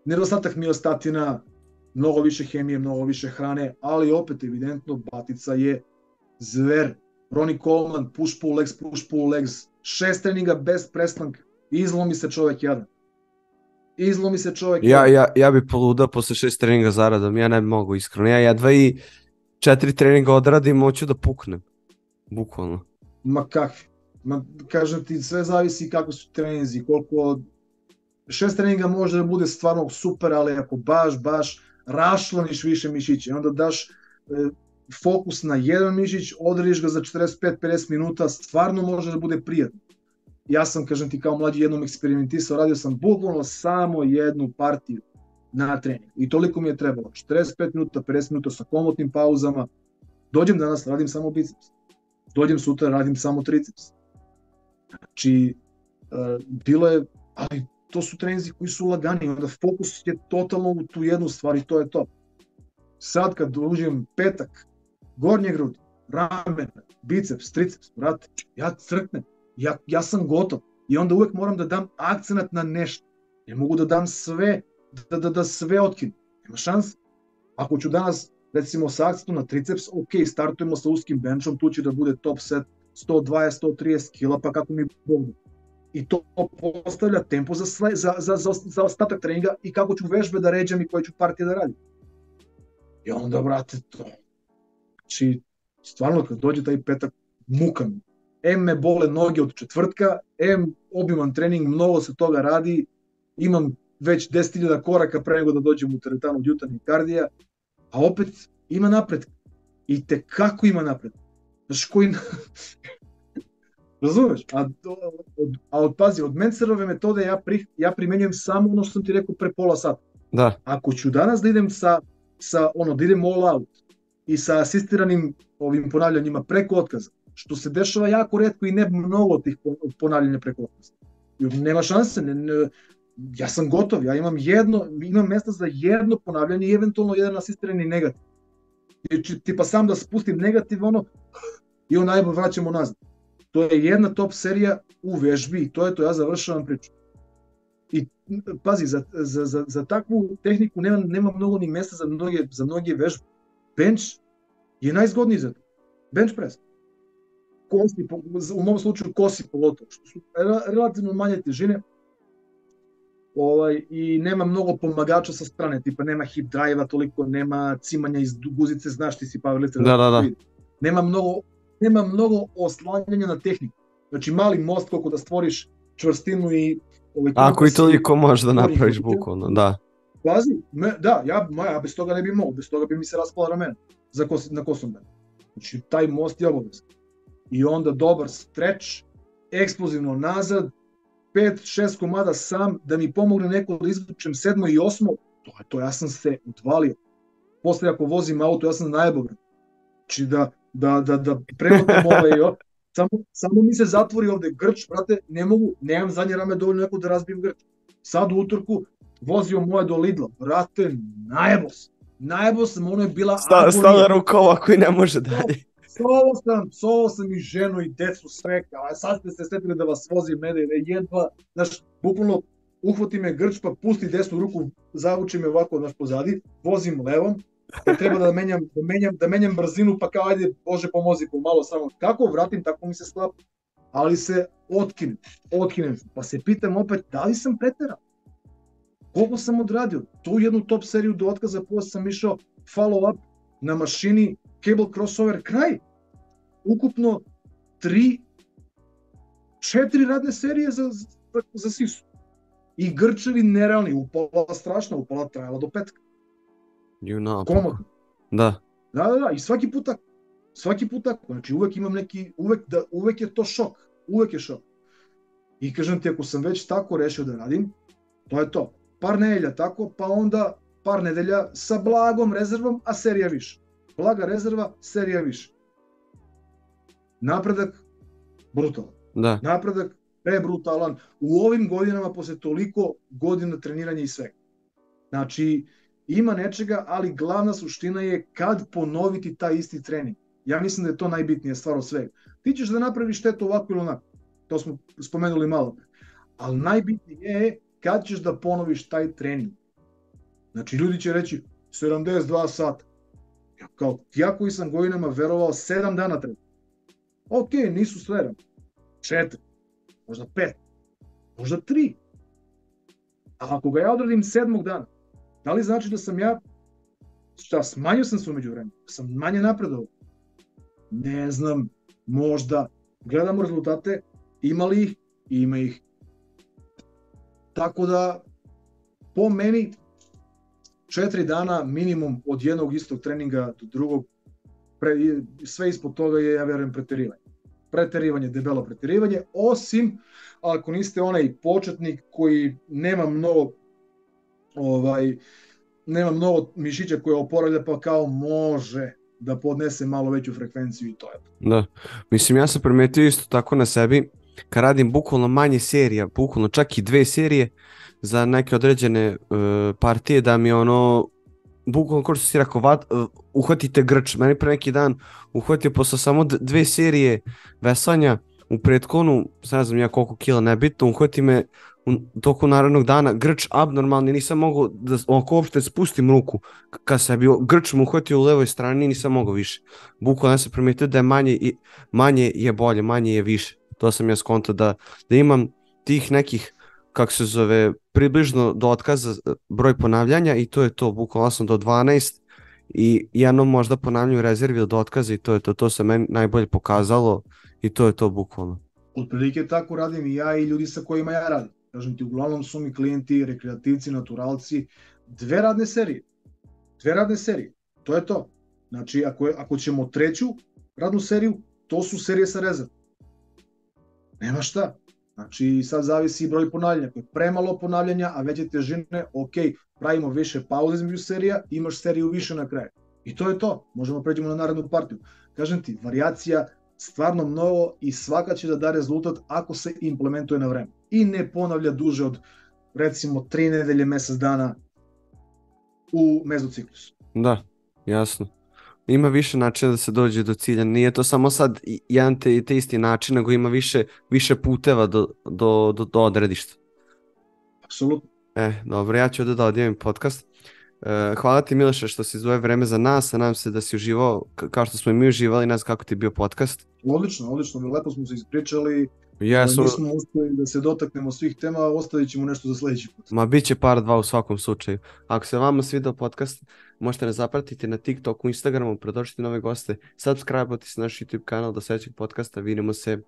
nedostatak miostatina, mnogo više hemije, mnogo više hrane, ali opet evidentno Batica je zver. Ronnie Coleman, push pull legs, push pull legs, šest treninga bez prestanka. Izlomi se čovek jadan. Izlomi se čovek ja. Ja, ja bi poludao posle šest treninga zaradom, ja ne mogu iskreno. Ja jedva i četiri treninga odradim, hoću da puknem. Bukvalno. Ma kakvi? Ma, kažem ti, sve zavisi kako su treninzi, koliko... Šest treninga može da bude stvarno super, ali ako baš, baš rašlaniš više mišića onda daš e, fokus na jedan mišić, odrediš ga za 45-50 minuta, stvarno može da bude prijatno. Ja sam, kažem ti, kao mlađi jednom eksperimentisao, radio sam bukvalno samo jednu partiju na trening. I toliko mi je trebalo. 45 minuta, 50 minuta sa komotnim pauzama. Dođem danas, radim samo biceps. Dođem sutra, radim samo triceps. Znači, uh, bilo je, ali to su trenzi koji su lagani, onda fokus je totalno u tu jednu stvar i to je to. Sad kad uđem petak, gornje grudi, ramena, biceps, triceps, brate, ja crknem, ja, ja sam gotov i onda uvek moram da dam akcenat na nešto. Ne mogu da dam sve, da, da, da sve otkinu. Nema šans. Ako ću danas, recimo, sa akcentom na triceps, ok, startujemo sa uskim benchom, tu će da bude top set 120-130 kila, pa kako mi Bog da i to postavlja tempo za, sve, za, za, za, za ostatak treninga i kako ću vežbe da ređam i koje ću partije da radim. I onda, brate, to... Znači, stvarno, kad dođe taj petak, mukan. M me bole noge od četvrtka, M obiman trening, mnogo se toga radi, imam već 10.000 koraka pre nego da dođem u teretanu od jutarnjeg kardija, a opet ima napred. I te kako ima napred. Znaš, koji, Razumeš? A, od, a od, pazi, od Mencerove metode ja, pri, ja primenjujem samo ono što sam ti rekao pre pola sata. Da. Ako ću danas da idem sa, sa ono, da idem all out i sa asistiranim ovim ponavljanjima preko otkaza, što se dešava jako redko i ne mnogo tih ponavljanja preko otkaza. Nema šanse, ne, ne, ja sam gotov, ja imam jedno, imam mesta za jedno ponavljanje i eventualno jedan asistirani negativ. Znači, tipa sam da spustim negativ, ono, i on najbolj vraćamo nazad. To je jedna top serija u vežbi i to je to, ja završavam priču. I pazi, za, za, za, za takvu tehniku nema, nema mnogo ni mesta za mnoge, za mnoge vežbe. Bench je najzgodniji za to. Bench press. Kosi, u mom slučaju kosi pogotovo, što su relativno manje težine, ovaj, i nema mnogo pomagača sa strane, tipa nema hip drive-a toliko, nema cimanja iz guzice, znaš ti si powerlifter. Da, da, da. Nema mnogo, nema mnogo oslanjanja na tehniku. Znači mali most koliko da stvoriš čvrstinu i ovaj, Ako i toliko možeš da napraviš bukvalno, da. Pazi, me, da, ja, ja bez toga ne bi mogao, bez toga bi mi se raspala ramena za kos, na kosom Znači, taj most je obavezan. I onda dobar streč, eksplozivno nazad, 5-6 komada sam, da mi pomogne neko da izvučem sedmo i osmo, to je to, ja sam se odvalio. Posle ako vozim auto, ja sam najebao. Znači da, da, da, da premotam ovaj, samo, samo mi se zatvori ovde grč, brate, ne mogu, nemam zadnje rame dovoljno neko da razbijem grč. Sad u utorku vozio moje do Lidla, brate, najebo sam. Najebo sam, ono je bila Sta, Stala rukova koji ne može dalje. Psovao sam, psovao sam i ženu i decu sve, a sad ste se setili da vas vozim, ne, ne, jedva, znaš, bukvalno uhvati me grč, pa pusti desnu ruku, zavuči me ovako, znaš, pozadi, vozim levom, da treba da menjam, da menjam, da menjam brzinu, pa kao, ajde, Bože pomozi, malo samo, kako vratim, tako mi se sklapa, ali se otkinem, otkinem, pa se pitam opet, da li sam preterao? Koliko sam odradio? Tu jednu top seriju do otkaza, posle sam išao follow up na mašini, cable crossover, kraj ukupno tri, četiri radne serije za, za, za Sisu. I grčevi nerealni, upala strašna, upala trajala do petka. You know, Komodno. Da. Da, da, da, i svaki put tako. Svaki put tako. Znači uvek imam neki, uvek, da, uvek je to šok. Uvek je šok. I kažem ti, ako sam već tako rešio da radim, to je to. Par nedelja tako, pa onda par nedelja sa blagom rezervom, a serija više. Blaga rezerva, serija više napredak brutalan. Da. Napredak prebrutalan u ovim godinama posle toliko godina treniranja i svega. Znači, ima nečega, ali glavna suština je kad ponoviti taj isti trening. Ja mislim da je to najbitnija stvar od svega. Ti ćeš da napraviš štetu ovako ili onako. To smo spomenuli malo. Ali najbitnije je kad ćeš da ponoviš taj trening. Znači, ljudi će reći 72 sata. Ja, kao, ja koji sam godinama verovao 7 dana treba ok, nisu sve četiri, možda pet, možda tri. A ako ga ja odradim sedmog dana, da li znači da sam ja, šta, smanjio sam se umeđu vremena, da sam manje napredovao? Ne znam, možda. Gledamo rezultate, ima li ih? Ima ih. Tako da, po meni, četiri dana minimum od jednog istog treninga do drugog pre, sve ispod toga je, ja verujem, preterivanje. Preterivanje, debelo preterivanje, osim ako niste onaj početnik koji nema mnogo ovaj, nema mnogo mišića koje oporavlja pa kao može da podnese malo veću frekvenciju i to je. Da, mislim ja sam primetio isto tako na sebi, kad radim bukvalno manje serija, bukvalno čak i dve serije za neke određene uh, partije da mi ono bukvalno kao što si rekao, vat, uh, uhvatite grč. Meni pre neki dan uhvatio posle samo dve serije veslanja u pretkonu, ne znam ja koliko kila nebitno, uhvati me u toku narednog dana grč abnormalni, nisam mogao da ako uopšte spustim ruku, kad sam bio grč mu uhvatio u levoj strani, nisam mogao više. Bukvalno sam primetio da je manje, i, manje je bolje, manje je više. To sam ja skonto da, da imam tih nekih kako se zove, približno do otkaza broj ponavljanja i to je to, bukvalno sam do 12 i jedno možda ponavljaju rezervi do otkaza i to je to, to se meni najbolje pokazalo i to je to bukvalno. Otprilike tako radim i ja i ljudi sa kojima ja radim. Kažem ti, uglavnom su mi klijenti, rekreativci, naturalci, dve radne serije. Dve radne serije, to je to. Znači, ako, je, ako ćemo treću radnu seriju, to su serije sa rezervom. Nema šta. Znači, sad zavisi broj ponavljanja. Ako je premalo ponavljanja, a veće težine, ok, pravimo više pauze između serija, imaš seriju više na kraju. I to je to. Možemo pređemo na narednu partiju. Kažem ti, variacija stvarno mnogo i svaka će da da rezultat ako se implementuje na vreme. i ne ponavlja duže od recimo tri nedelje, mesec dana u mezociklusu. Da, jasno. Ima više načina da se dođe do cilja. Nije to samo sad jedan te, te isti način, nego ima više, više puteva do, do, do, do odredišta. Apsolutno. E, dobro, ja ću ovde da odjavim podcast. E, hvala ti Miloše što si izdvoje vreme za nas, a nam se da si uživao kao što smo i mi uživali, znam kako ti je bio podcast. Odlično, odlično, lepo smo se ispričali, Jesu. Nismo uspeli da se dotaknemo svih tema, ostavit ćemo nešto za sledeći put. Ma bit će par dva u svakom slučaju. Ako se vama svidao podcast, možete nas zapratiti na TikToku, Instagramu, predočiti nove goste, subscribe-oti se naš YouTube kanal do sledećeg podcasta, vidimo se